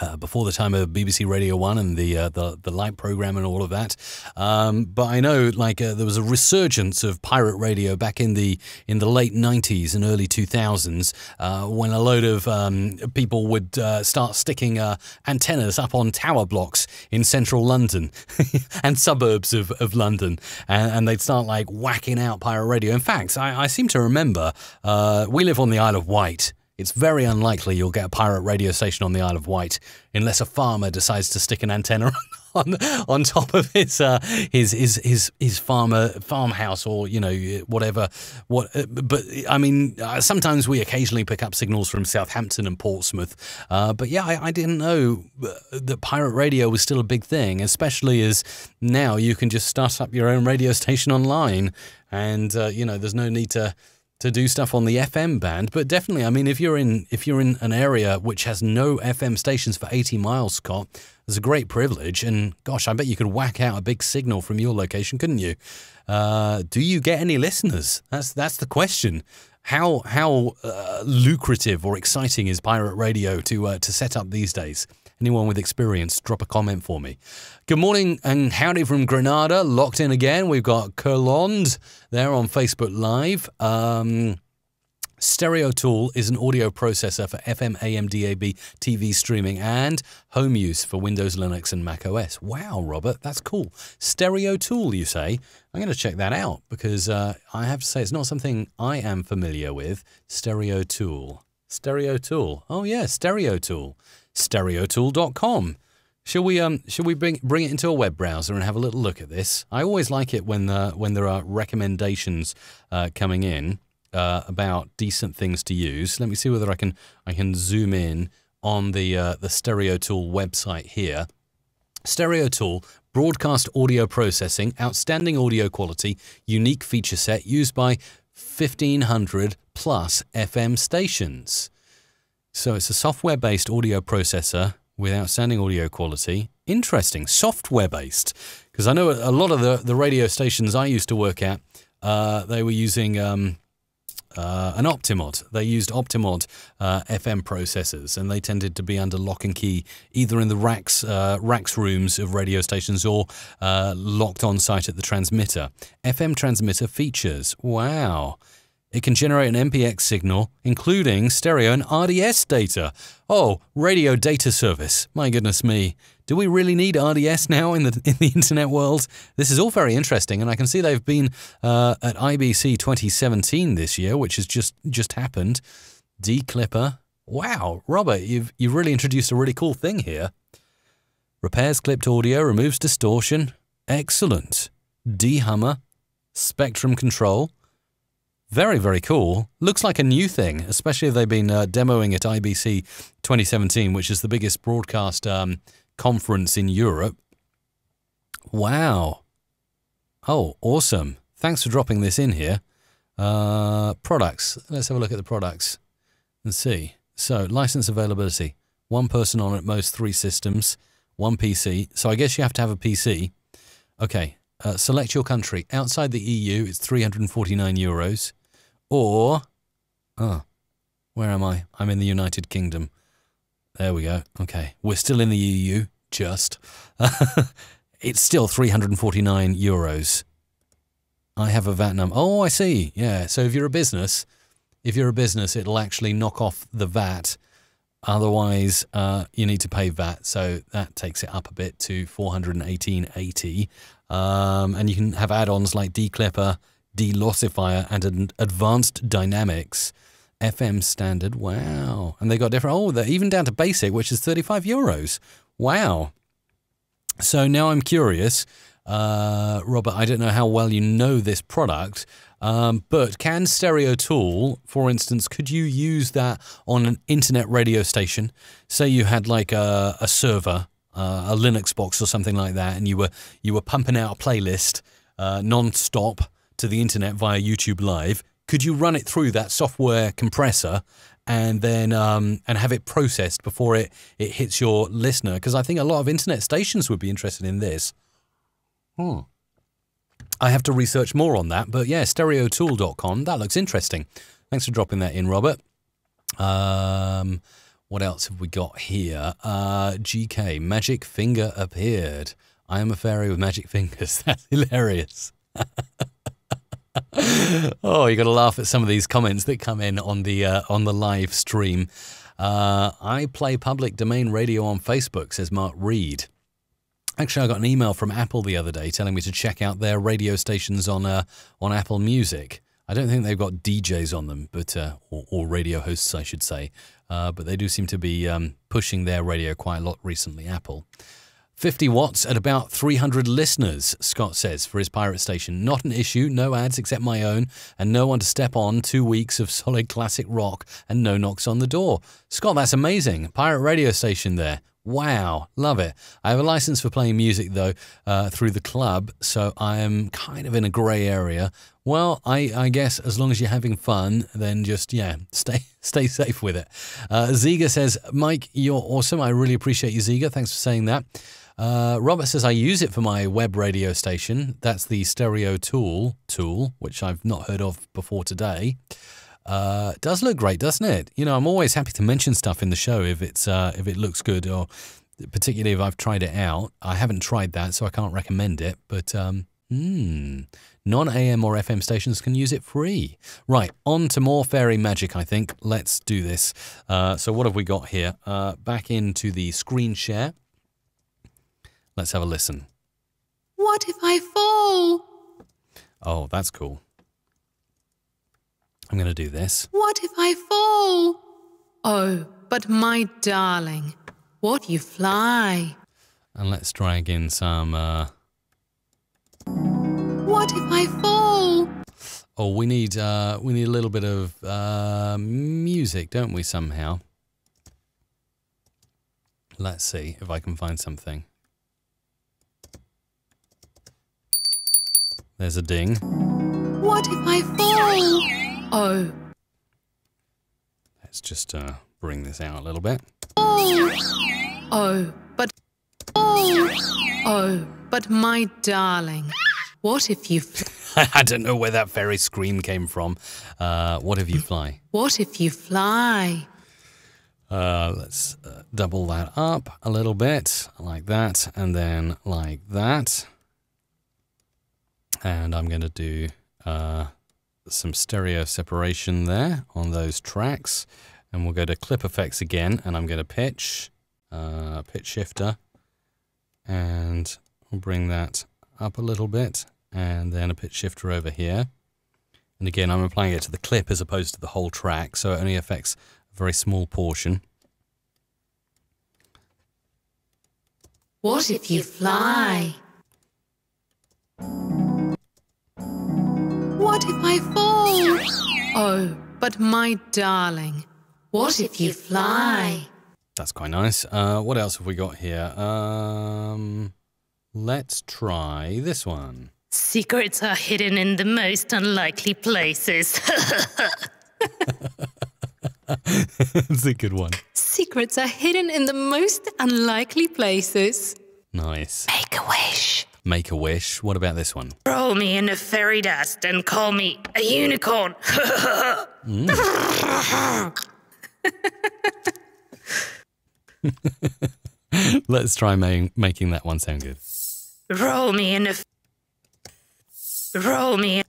Uh, before the time of BBC Radio One and the uh, the the light program and all of that, um, but I know like uh, there was a resurgence of pirate radio back in the in the late '90s and early 2000s uh, when a load of um, people would uh, start sticking uh, antennas up on tower blocks in central London <laughs> and suburbs of, of London, and, and they'd start like whacking out pirate radio. In fact, I, I seem to remember we live on the Isle of Wight. It's very unlikely you'll get a pirate radio station on the Isle of Wight unless a farmer decides to stick an antenna <laughs> on on top of his uh, his his his his farmer farmhouse or you know whatever. What? uh, But I mean, uh, sometimes we occasionally pick up signals from Southampton and Portsmouth. Uh, but yeah, I, I didn't know uh, that pirate radio was still a big thing, especially as now you can just start up your own radio station online, and uh, you know there's no need to to do stuff on the FM band, but definitely, I mean, if you're in if you're in an area which has no FM stations for 80 miles, Scott, it's a great privilege, and gosh, I bet you could whack out a big signal from your location, couldn't you? Uh, do you get any listeners? That's that's the question. How how uh, lucrative or exciting is pirate radio to uh, to set up these days? Anyone with experience, drop a comment for me. Good morning and howdy from Granada. Locked in again. We've got Curlond there on Facebook Live. Um, Stereo Tool is an audio processor for FM, AM, DAB, TV streaming, and home use for Windows, Linux, and Mac OS. Wow, Robert, that's cool. Stereo Tool, you say? I'm going to check that out because uh, I have to say it's not something I am familiar with. Stereo Tool. Stereo Tool. Oh yeah, Stereo Tool. Stereotool.com. Shall we um shall we bring bring it into a web browser and have a little look at this? I always like it when uh, when there are recommendations uh, coming in uh, about decent things to use. Let me see whether I can I can zoom in on the uh, the Stereo Tool website here. Stereo Tool, broadcast audio processing, outstanding audio quality, unique feature set used by 1500 plus FM stations. So it's a software based audio processor with outstanding audio quality. Interesting, software based. Because I know a lot of the, the radio stations I used to work at, uh, they were using um, uh, an Optimod. They used Optimod uh, FM processors, and they tended to be under lock and key, either in the racks uh, racks rooms of radio stations or uh, locked on site at the transmitter. FM transmitter features. Wow. It can generate an MPX signal, including stereo and RDS data. Oh, radio data service. My goodness me. Do we really need RDS now in the in the <laughs> internet world? This is all very interesting, and I can see they've been uh, at IBC 2017 this year, which has just just happened. D-Clipper. Wow, Robert, you've you've really introduced a really cool thing here. Repairs clipped audio, removes distortion. Excellent. Dehummer, Spectrum control. Very, very cool. Looks like a new thing, especially if they've been uh, demoing at IBC 2017, which is the biggest broadcast um, conference in Europe. Wow. Oh, awesome. Thanks for dropping this in here. Uh, products. Let's have a look at the products and see. So, license availability. One person on at most three systems, one PC. So, I guess you have to have a PC. Okay. Uh, select your country. Outside the EU, it's 349 euros. Or, oh, where am I? I'm in the United Kingdom. There we go. Okay. We're still in the EU, just. <laughs> it's still 349 euros. I have a VAT number. Oh, I see. Yeah. So if you're a business, if you're a business, it'll actually knock off the VAT. Otherwise, uh, you need to pay VAT. So that takes it up a bit to 418.80. Um, and you can have add-ons like declipper, delossifier, and an advanced dynamics. FM standard. Wow. And they got different. Oh, they're even down to basic, which is 35 euros. Wow. So now I'm curious, uh, Robert. I don't know how well you know this product, um, but can Stereo Tool, for instance, could you use that on an internet radio station? Say you had like a, a server, uh, a Linux box or something like that, and you were you were pumping out a playlist uh, non-stop to the internet via YouTube Live. Could you run it through that software compressor and then um, and have it processed before it, it hits your listener? Because I think a lot of internet stations would be interested in this. Hmm. I have to research more on that, but yeah, stereotool.com. That looks interesting. Thanks for dropping that in, Robert. Um, what else have we got here? Uh, GK, Magic Finger appeared. I am a fairy with magic fingers. <laughs> That's hilarious. <laughs> oh, you got to laugh at some of these comments that come in on the uh, on the live stream. Uh, I play public domain radio on Facebook, says Mark Reed. Actually, I got an email from Apple the other day telling me to check out their radio stations on uh, on Apple Music. I don't think they've got DJs on them, but uh, or, or radio hosts, I should say. Uh, but they do seem to be um, pushing their radio quite a lot recently. Apple. 50 watts at about 300 listeners, Scott says, for his pirate station. Not an issue, no ads except my own, and no one to step on. Two weeks of solid classic rock and no knocks on the door. Scott, that's amazing. Pirate radio station there. Wow, love it. I have a license for playing music though uh, through the club, so I am kind of in a grey area. Well, I, I guess as long as you're having fun, then just yeah, <laughs> stay stay safe with it. Uh, Ziga says, Mike, you're awesome. I really appreciate you, Ziga. Thanks for saying that. Uh, Robert says I use it for my web radio station. That's the Stereo Tool tool, which I've not heard of before today. Uh, does look great, doesn't it? You know, I'm always happy to mention stuff in the show if it's uh, if it looks good, or particularly if I've tried it out. I haven't tried that, so I can't recommend it. But um, hmm, non-AM or FM stations can use it free. Right, on to more fairy magic. I think. Let's do this. Uh, so what have we got here? Uh, back into the screen share. Let's have a listen. What if I fall? Oh, that's cool. I'm going to do this. What if I fall? Oh, but my darling, what you fly? And let's drag in some. Uh, What if I fall? oh, we need uh, we need a little bit of uh, music, don't we? Somehow. Let's see if I can find something. There's a ding. What if I fall? Oh, Let's just uh, bring this out a little bit. Oh. Oh, but fall. Oh, but my darling, what if you <laughs> I don't know where that fairy scream came from. Uh, what if you fly? what if you fly? Uh, let's uh, double that up a little bit, like that, and then like that. And I'm going to do uh, some stereo separation there on those tracks. And we'll go to clip effects again, and I'm going to pitch, uh, pitch shifter, and we'll bring that up a little bit, and then a pitch shifter over here. And again, I'm applying it to the clip as opposed to the whole track, so it only affects a very small portion. What if you fly? I fall? Oh, but my darling, what if you fly? That's quite nice. Uh, what else have we got here? Um, let's try this one. Secrets are hidden in the most unlikely places. <laughs> That's a good one. Secrets are hidden in the most unlikely places. Nice. Make a wish. Make a wish. What about this one? Roll me in a fairy dust and call me a unicorn. Mm. <laughs> Let's try ma- making that one sound good. Roll me in a. f- Roll me.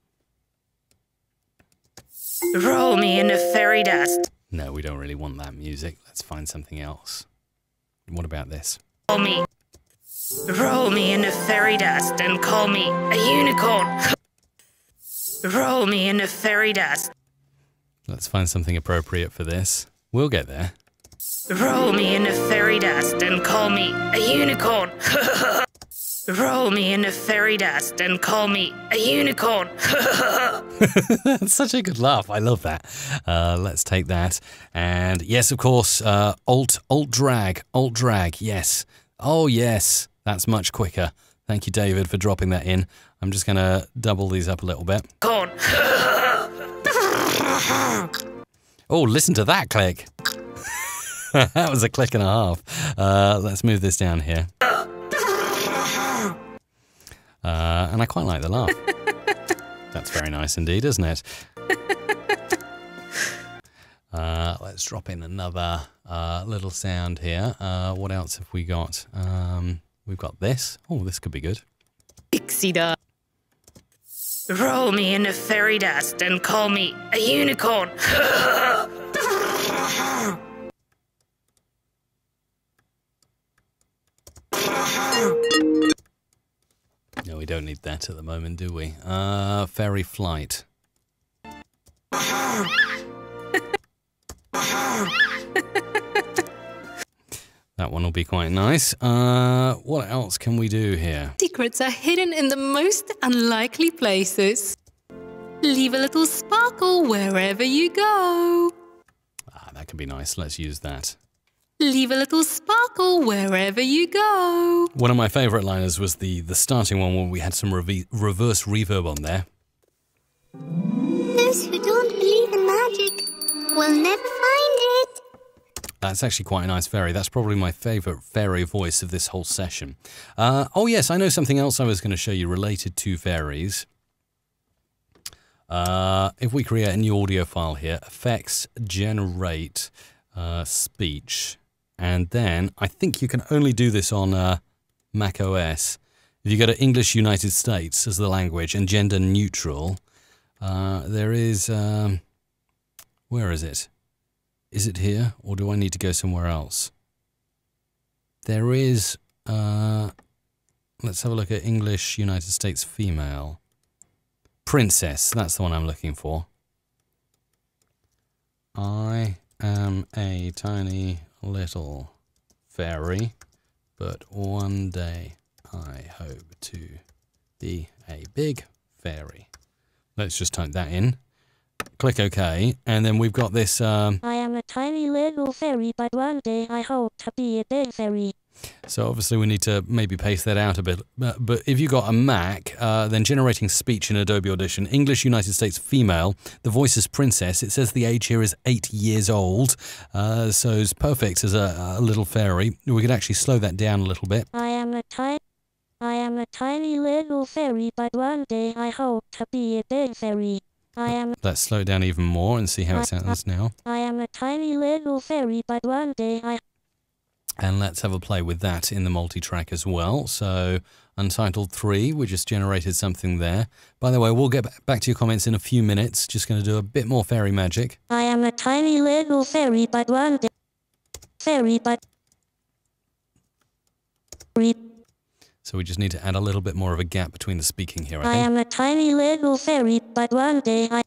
Roll me in a fairy dust. No, we don't really want that music. Let's find something else. What about this? Roll me. Roll me in a fairy dust and call me a unicorn. Roll me in a fairy dust. Let's find something appropriate for this. We'll get there. Roll me in a fairy dust and call me a unicorn. <laughs> Roll me in a fairy dust and call me a unicorn. <laughs> <laughs> That's such a good laugh. I love that. Uh, let's take that. And yes, of course, uh, alt alt drag, alt drag. Yes. Oh yes, that's much quicker. Thank you, David, for dropping that in. I'm just gonna double these up a little bit. Corn. <laughs> Oh, listen to that click. <laughs> that was a click and a half. Uh, let's move this down here. Uh, and I quite like the laugh. <laughs> That's very nice indeed, isn't it? Uh, let's drop in another uh, little sound here. Uh, what else have we got? Um, we've got this. Oh, this could be good. Pixie dust. Roll me in a fairy dust and call me a unicorn. No, we don't need that at the moment, do we? Uh, fairy flight. <laughs> that one will be quite nice. Uh, what else can we do here? Secrets are hidden in the most unlikely places. Leave a little sparkle wherever you go. Ah, that could be nice. Let's use that. Leave a little sparkle wherever you go. One of my favourite liners was the the starting one where we had some reve- reverse reverb on there. Those who don't believe in magic will never find it. That's actually quite a nice fairy. That's probably my favourite fairy voice of this whole session. Uh, oh, yes, I know something else I was going to show you related to fairies. Uh, if we create a new audio file here, effects generate uh, speech, and then I think you can only do this on uh, Mac OS. If you go to English United States as the language and gender neutral, uh, there is. Um, where is it? Is it here, or do I need to go somewhere else? There is. Uh, let's have a look at English United States female. Princess, that's the one I'm looking for. I am a tiny little fairy, but one day I hope to be a big fairy. Let's just type that in. Click OK, and then we've got this. Um, I am a tiny little fairy, but one day I hope to be a big fairy. So obviously we need to maybe pace that out a bit. But, but if you've got a Mac, uh, then generating speech in Adobe Audition, English United States female, the voice is princess. It says the age here is eight years old, uh, so it's perfect as a, a little fairy. We could actually slow that down a little bit. I am a tiny. I am a tiny little fairy, but one day I hope to be a big fairy. I am. Let's slow it down even more and see how it sounds now. I am a tiny little fairy, but one day I. And let's have a play with that in the multi-track as well. So Untitled 3, we just generated something there. By the way, we'll get back to your comments in a few minutes. Just going to do a bit more fairy magic. I am a tiny little fairy, but one day. Fairy, but. Fairy. So we just need to add a little bit more of a gap between the speaking here, I I am a tiny little fairy, but one day I.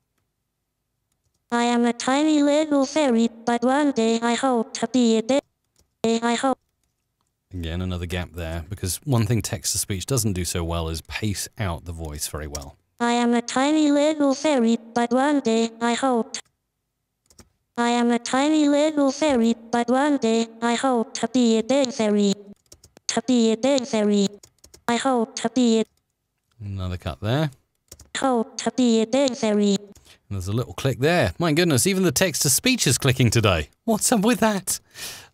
I am a tiny little fairy, but one day I hope to be a big. I hope. Again, another gap there, because one thing text to speech doesn't do so well is pace out the voice very well. I am a tiny little fairy, but one day I hope. I am a tiny little fairy, but one day I hope to be a big fairy. To be a big fairy. I hope to be Another cut there. hope to be fairy. And there's a little click there. My goodness, even the text to speech is clicking today. What's up with that?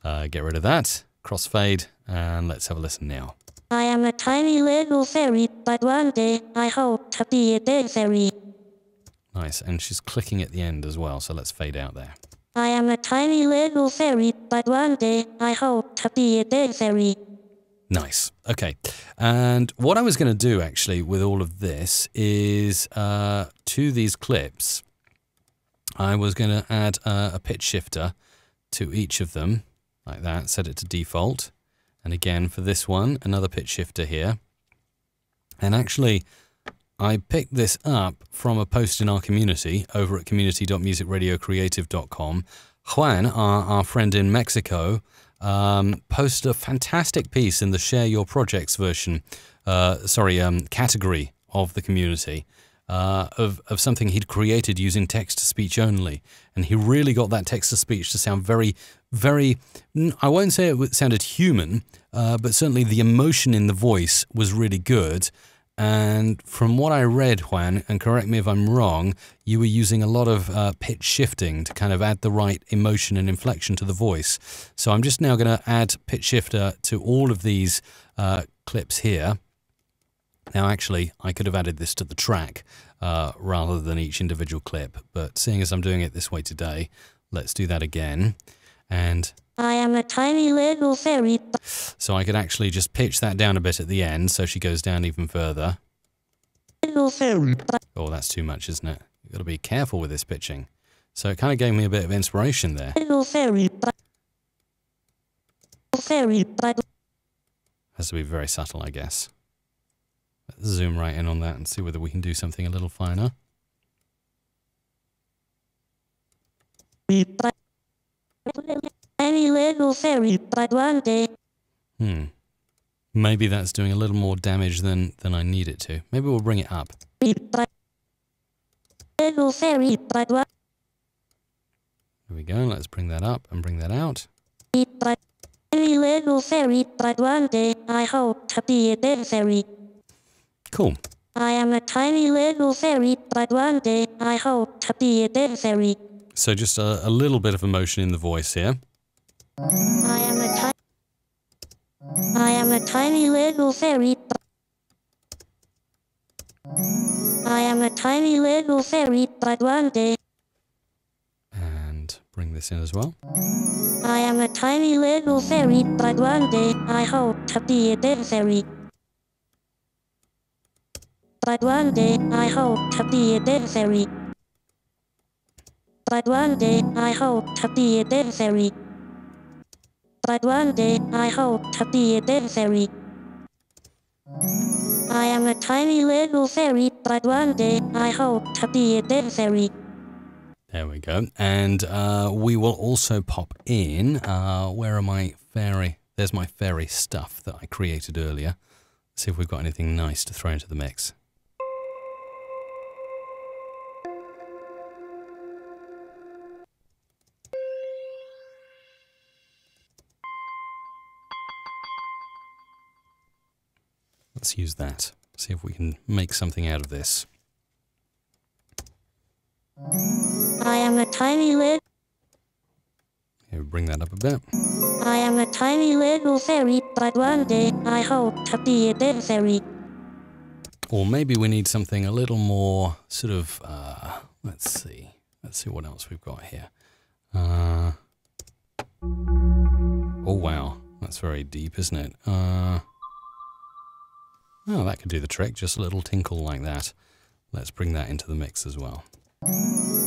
Uh, get rid of that. Crossfade, and let's have a listen now. I am a tiny little fairy, but one day I hope to be a big fairy. Nice, and she's clicking at the end as well, so let's fade out there. I am a tiny little fairy, but one day I hope to be a big fairy. Nice. Okay. And what I was going to do actually with all of this is uh, to these clips, I was going to add uh, a pitch shifter to each of them, like that, set it to default. And again, for this one, another pitch shifter here. And actually, I picked this up from a post in our community over at community.musicradiocreative.com. Juan, our, our friend in Mexico, um, posted a fantastic piece in the Share Your Projects version, uh, sorry, um, category of the community. Uh, of, of something he'd created using text to speech only. And he really got that text to speech to sound very, very, I won't say it sounded human, uh, but certainly the emotion in the voice was really good. And from what I read, Juan, and correct me if I'm wrong, you were using a lot of uh, pitch shifting to kind of add the right emotion and inflection to the voice. So I'm just now going to add pitch shifter to all of these uh, clips here. Now, actually, I could have added this to the track uh, rather than each individual clip, but seeing as I'm doing it this way today, let's do that again. And I am a tiny little fairy, so I could actually just pitch that down a bit at the end so she goes down even further. little fairy, Oh, that's too much, isn't it? You've got to be careful with this pitching. So it kind of gave me a bit of inspiration there. little fairy, fairy, Has to be very subtle, I guess. Let's zoom right in on that and see whether we can do something a little finer. Little fairy, but one day Hmm. Maybe that's doing a little more damage than, than I need it to. Maybe we'll bring it up. little fairy, but one There we go. Let's bring that up and bring that out. but little fairy, but one day I hope to be a big fairy. Cool. I am a tiny little fairy, but one day I hope to be a big fairy. So just a, a little bit of emotion in the voice here. I am a tiny I am a tiny little fairy, I am a tiny little fairy, but one day And bring this in as well. I am a tiny little fairy, but one day I hope to be a big fairy. But one day I hope to be a big fairy. But one day I hope to be a big fairy. But one day I hope to be a big fairy. I am a tiny little fairy, but one day I hope to be a big fairy. There we go. And uh, we will also pop in. Uh, where are my fairy? There's my fairy stuff that I created earlier. Let's see if we've got anything nice to throw into the mix. Let's use that. See if we can make something out of this. I am a tiny little. Here, bring that up a bit. I am a tiny little fairy, but one day I hope to be a big fairy. Or maybe we need something a little more sort of. Uh, let's see. Let's see what else we've got here. Uh, oh wow, that's very deep, isn't it? Uh, oh, that could do the trick. Just a little tinkle like that. Let's bring that into the mix as well.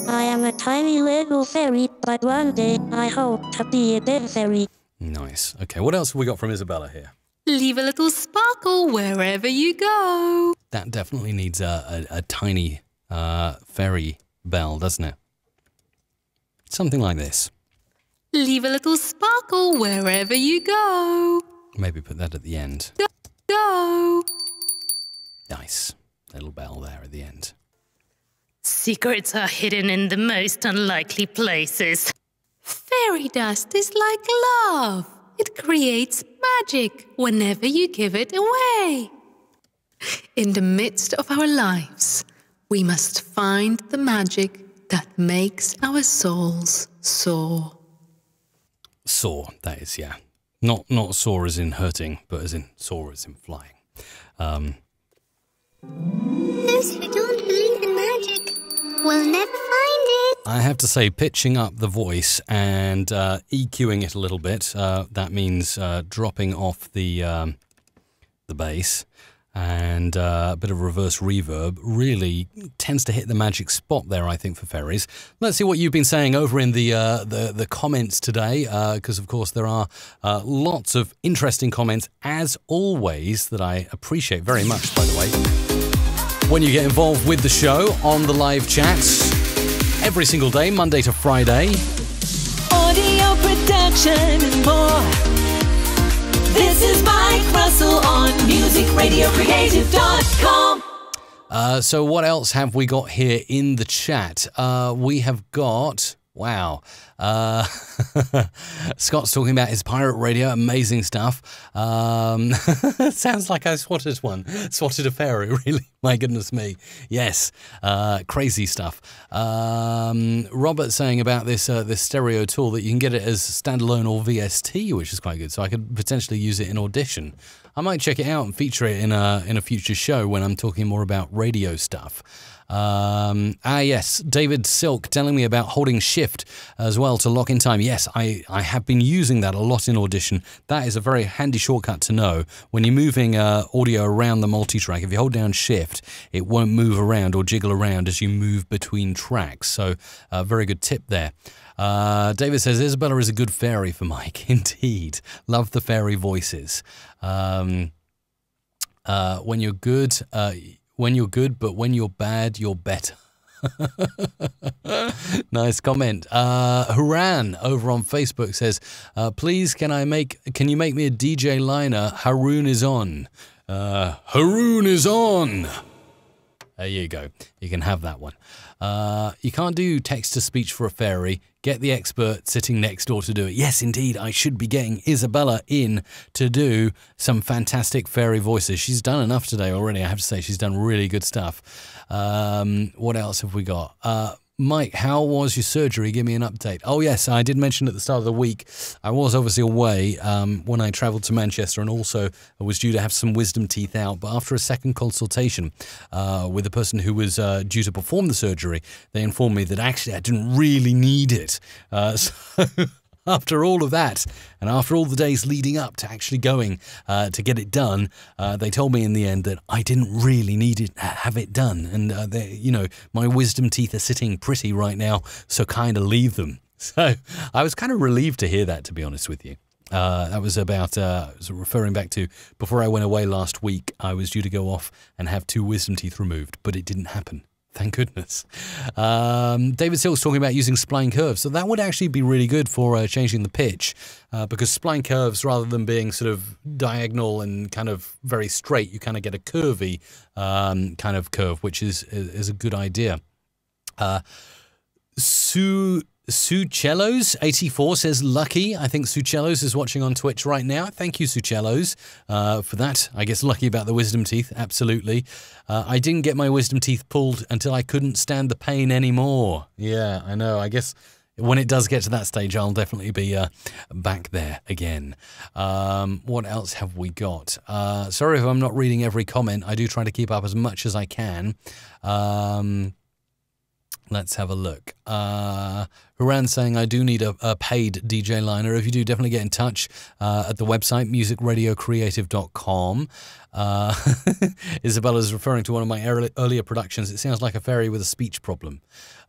I am a tiny little fairy, but one day I hope to be a big fairy. Nice. Okay, what else have we got from Isabella here? Leave a little sparkle wherever you go. That definitely needs a, a, a tiny uh, fairy bell, doesn't it? Something like this. Leave a little sparkle wherever you go. Maybe put that at the end. Go. Go. Nice. Little bell there at the end. Secrets are hidden in the most unlikely places. Fairy dust is like love. It creates magic whenever you give it away. In the midst of our lives, we must find the magic that makes our souls soar. Soar, that is, yeah. Not not soar as in hurting, but as in soar as in flying. Um, Those who don't believe in magic will never find it. I have to say, pitching up the voice and uh, EQing it a little bit. Uh, that means uh, dropping off the um, the bass and uh, a bit of reverse reverb. Really tends to hit the magic spot there. I think for fairies. Let's see what you've been saying over in the uh, the, the comments today, because of course there are uh, lots of interesting comments as always that I appreciate very much. By the way when you get involved with the show on the live chats every single day, Monday to Friday. Audio production and more. This is Mike Russell on musicradiocreative.com. Uh, so, what else have we got here in the chat? Uh, we have got. Wow. Uh, <laughs> Scott's talking about his pirate radio. Amazing stuff. Um, <laughs> sounds like I swatted one. Swatted a fairy, <laughs> really. My goodness me. Yes. Uh, crazy stuff. Um, Robert saying about this uh, this stereo tool that you can get it as standalone or VST, which is quite good. So I could potentially use it in Audition. I might check it out and feature it in a in a future show when I'm talking more about radio stuff. Um, ah, yes, David Silk telling me about holding shift as well to lock in time. Yes, I, I have been using that a lot in Audition. That is a very handy shortcut to know. When you're moving uh, audio around the multi track, if you hold down shift, it won't move around or jiggle around as you move between tracks. So, a very good tip there. Uh, David says Isabella is a good fairy for Mike. <laughs> Indeed. Love the fairy voices. Um, uh, when you're good, uh, when you're good, but when you're bad, you're better. <laughs> nice comment. Uh, Haran over on Facebook says, uh, "Please, can I make? Can you make me a DJ liner? Haroon is on. Uh, Haroon is on. There you go. You can have that one. Uh, you can't do text to speech for a fairy. Get the expert sitting next door to do it. Yes, indeed. I should be getting Isabella in to do some fantastic fairy voices. She's done enough today already. I have to say, she's done really good stuff. Um, what else have we got? Uh, Mike, how was your surgery? Give me an update. Oh, yes, I did mention at the start of the week, I was obviously away um, when I travelled to Manchester and also I was due to have some wisdom teeth out. But after a second consultation uh, with the person who was uh, due to perform the surgery, they informed me that actually I didn't really need it. Uh, <laughs> so. <laughs> After all of that, and after all the days leading up to actually going uh, to get it done, uh, they told me in the end that I didn't really need it, have it done, and uh, they, you know my wisdom teeth are sitting pretty right now, so kind of leave them. <laughs> So I was kind of relieved to hear that, to be honest with you. Uh, that was about, uh, was referring back to before I went away last week, I was due to go off and have two wisdom teeth removed, but it didn't happen. Thank goodness. Um, David Silk's talking about using spline curves. So that would actually be really good for uh, changing the pitch uh, because spline curves, rather than being sort of diagonal and kind of very straight, you kind of get a curvy um, kind of curve, which is, is a good idea. Uh, Sue Sucellos 84 says lucky. I think Sucellos is watching on Twitch right now. Thank you, Sucellos, uh, for that. I guess lucky about the wisdom teeth. Absolutely. Uh, I didn't get my wisdom teeth pulled until I couldn't stand the pain anymore. Yeah, I know. I guess when it does get to that stage, I'll definitely be uh, back there again. Um, what else have we got? Uh, sorry if I'm not reading every comment. I do try to keep up as much as I can. Um, Let's have a look. Uh, saying, I do need a, a, paid DJ liner. If you do, definitely get in touch uh, at the website, musicradiocreative.com. Uh, <laughs> Isabella's referring to one of my early, earlier productions. It sounds like a fairy with a speech problem.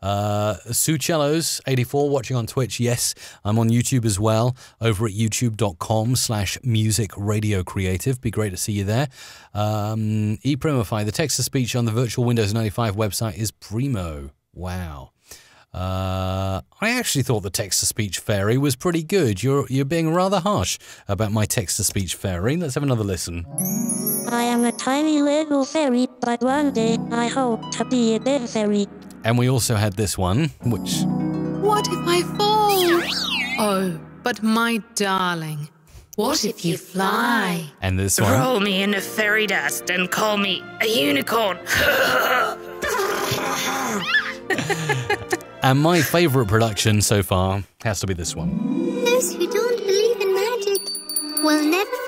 Uh, Sucellos, 84, watching on Twitch. Yes, I'm on YouTube as well, over at youtube.com slash musicradiocreative. Be great to see you there. Um, ePrimify, the text-to-speech on the virtual Windows 95 website is primo. Wow. Uh, I actually thought the text to speech fairy was pretty good. You're you're being rather harsh about my text to speech fairy. Let's have another listen. I am a tiny little fairy, but one day I hope to be a big fairy. And we also had this one, which. What if I fall? Oh, but my darling, what if you fly? And this one. Roll me into fairy dust and call me a unicorn. <laughs> <laughs> and my favourite production so far has to be this one. Those who don't believe in magic will never.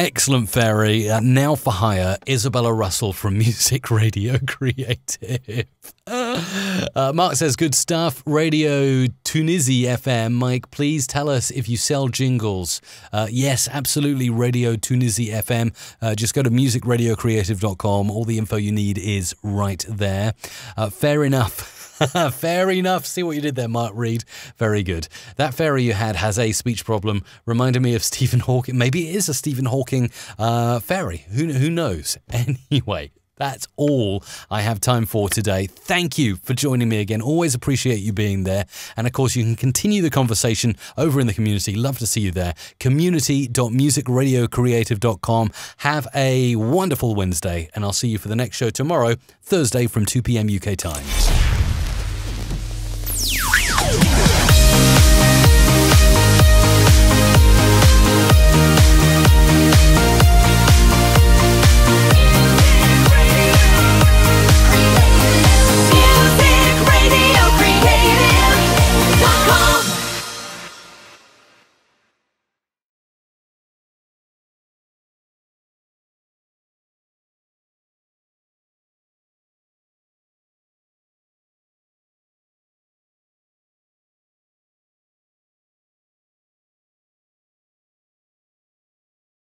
Excellent fairy. Uh, now for hire, Isabella Russell from <laughs> Music Radio Creative. <laughs> Uh, Mark says, good stuff. Radio Tunisia FM. Mike, please tell us if you sell jingles. Uh, yes, absolutely. Radio Tunisia FM. Uh, just go to musicradiocreative.com. All the info you need is right there. Uh, fair enough. <laughs> <laughs> Fair enough. See what you did there, Mark Reed. Very good. That fairy you had has a speech problem. Reminded me of <laughs> Stephen Hawking. Maybe it is a Stephen Hawking uh, fairy. Who, who knows? <laughs> Anyway, that's all I have time for today. Thank you for joining me again. Always appreciate you being there. And of course, you can continue the conversation over in the community. Love to see you there. Community.musicradiocreative.com. Have a wonderful Wednesday, and I'll see you for the next show tomorrow, Thursday from 2 p.m. UK time.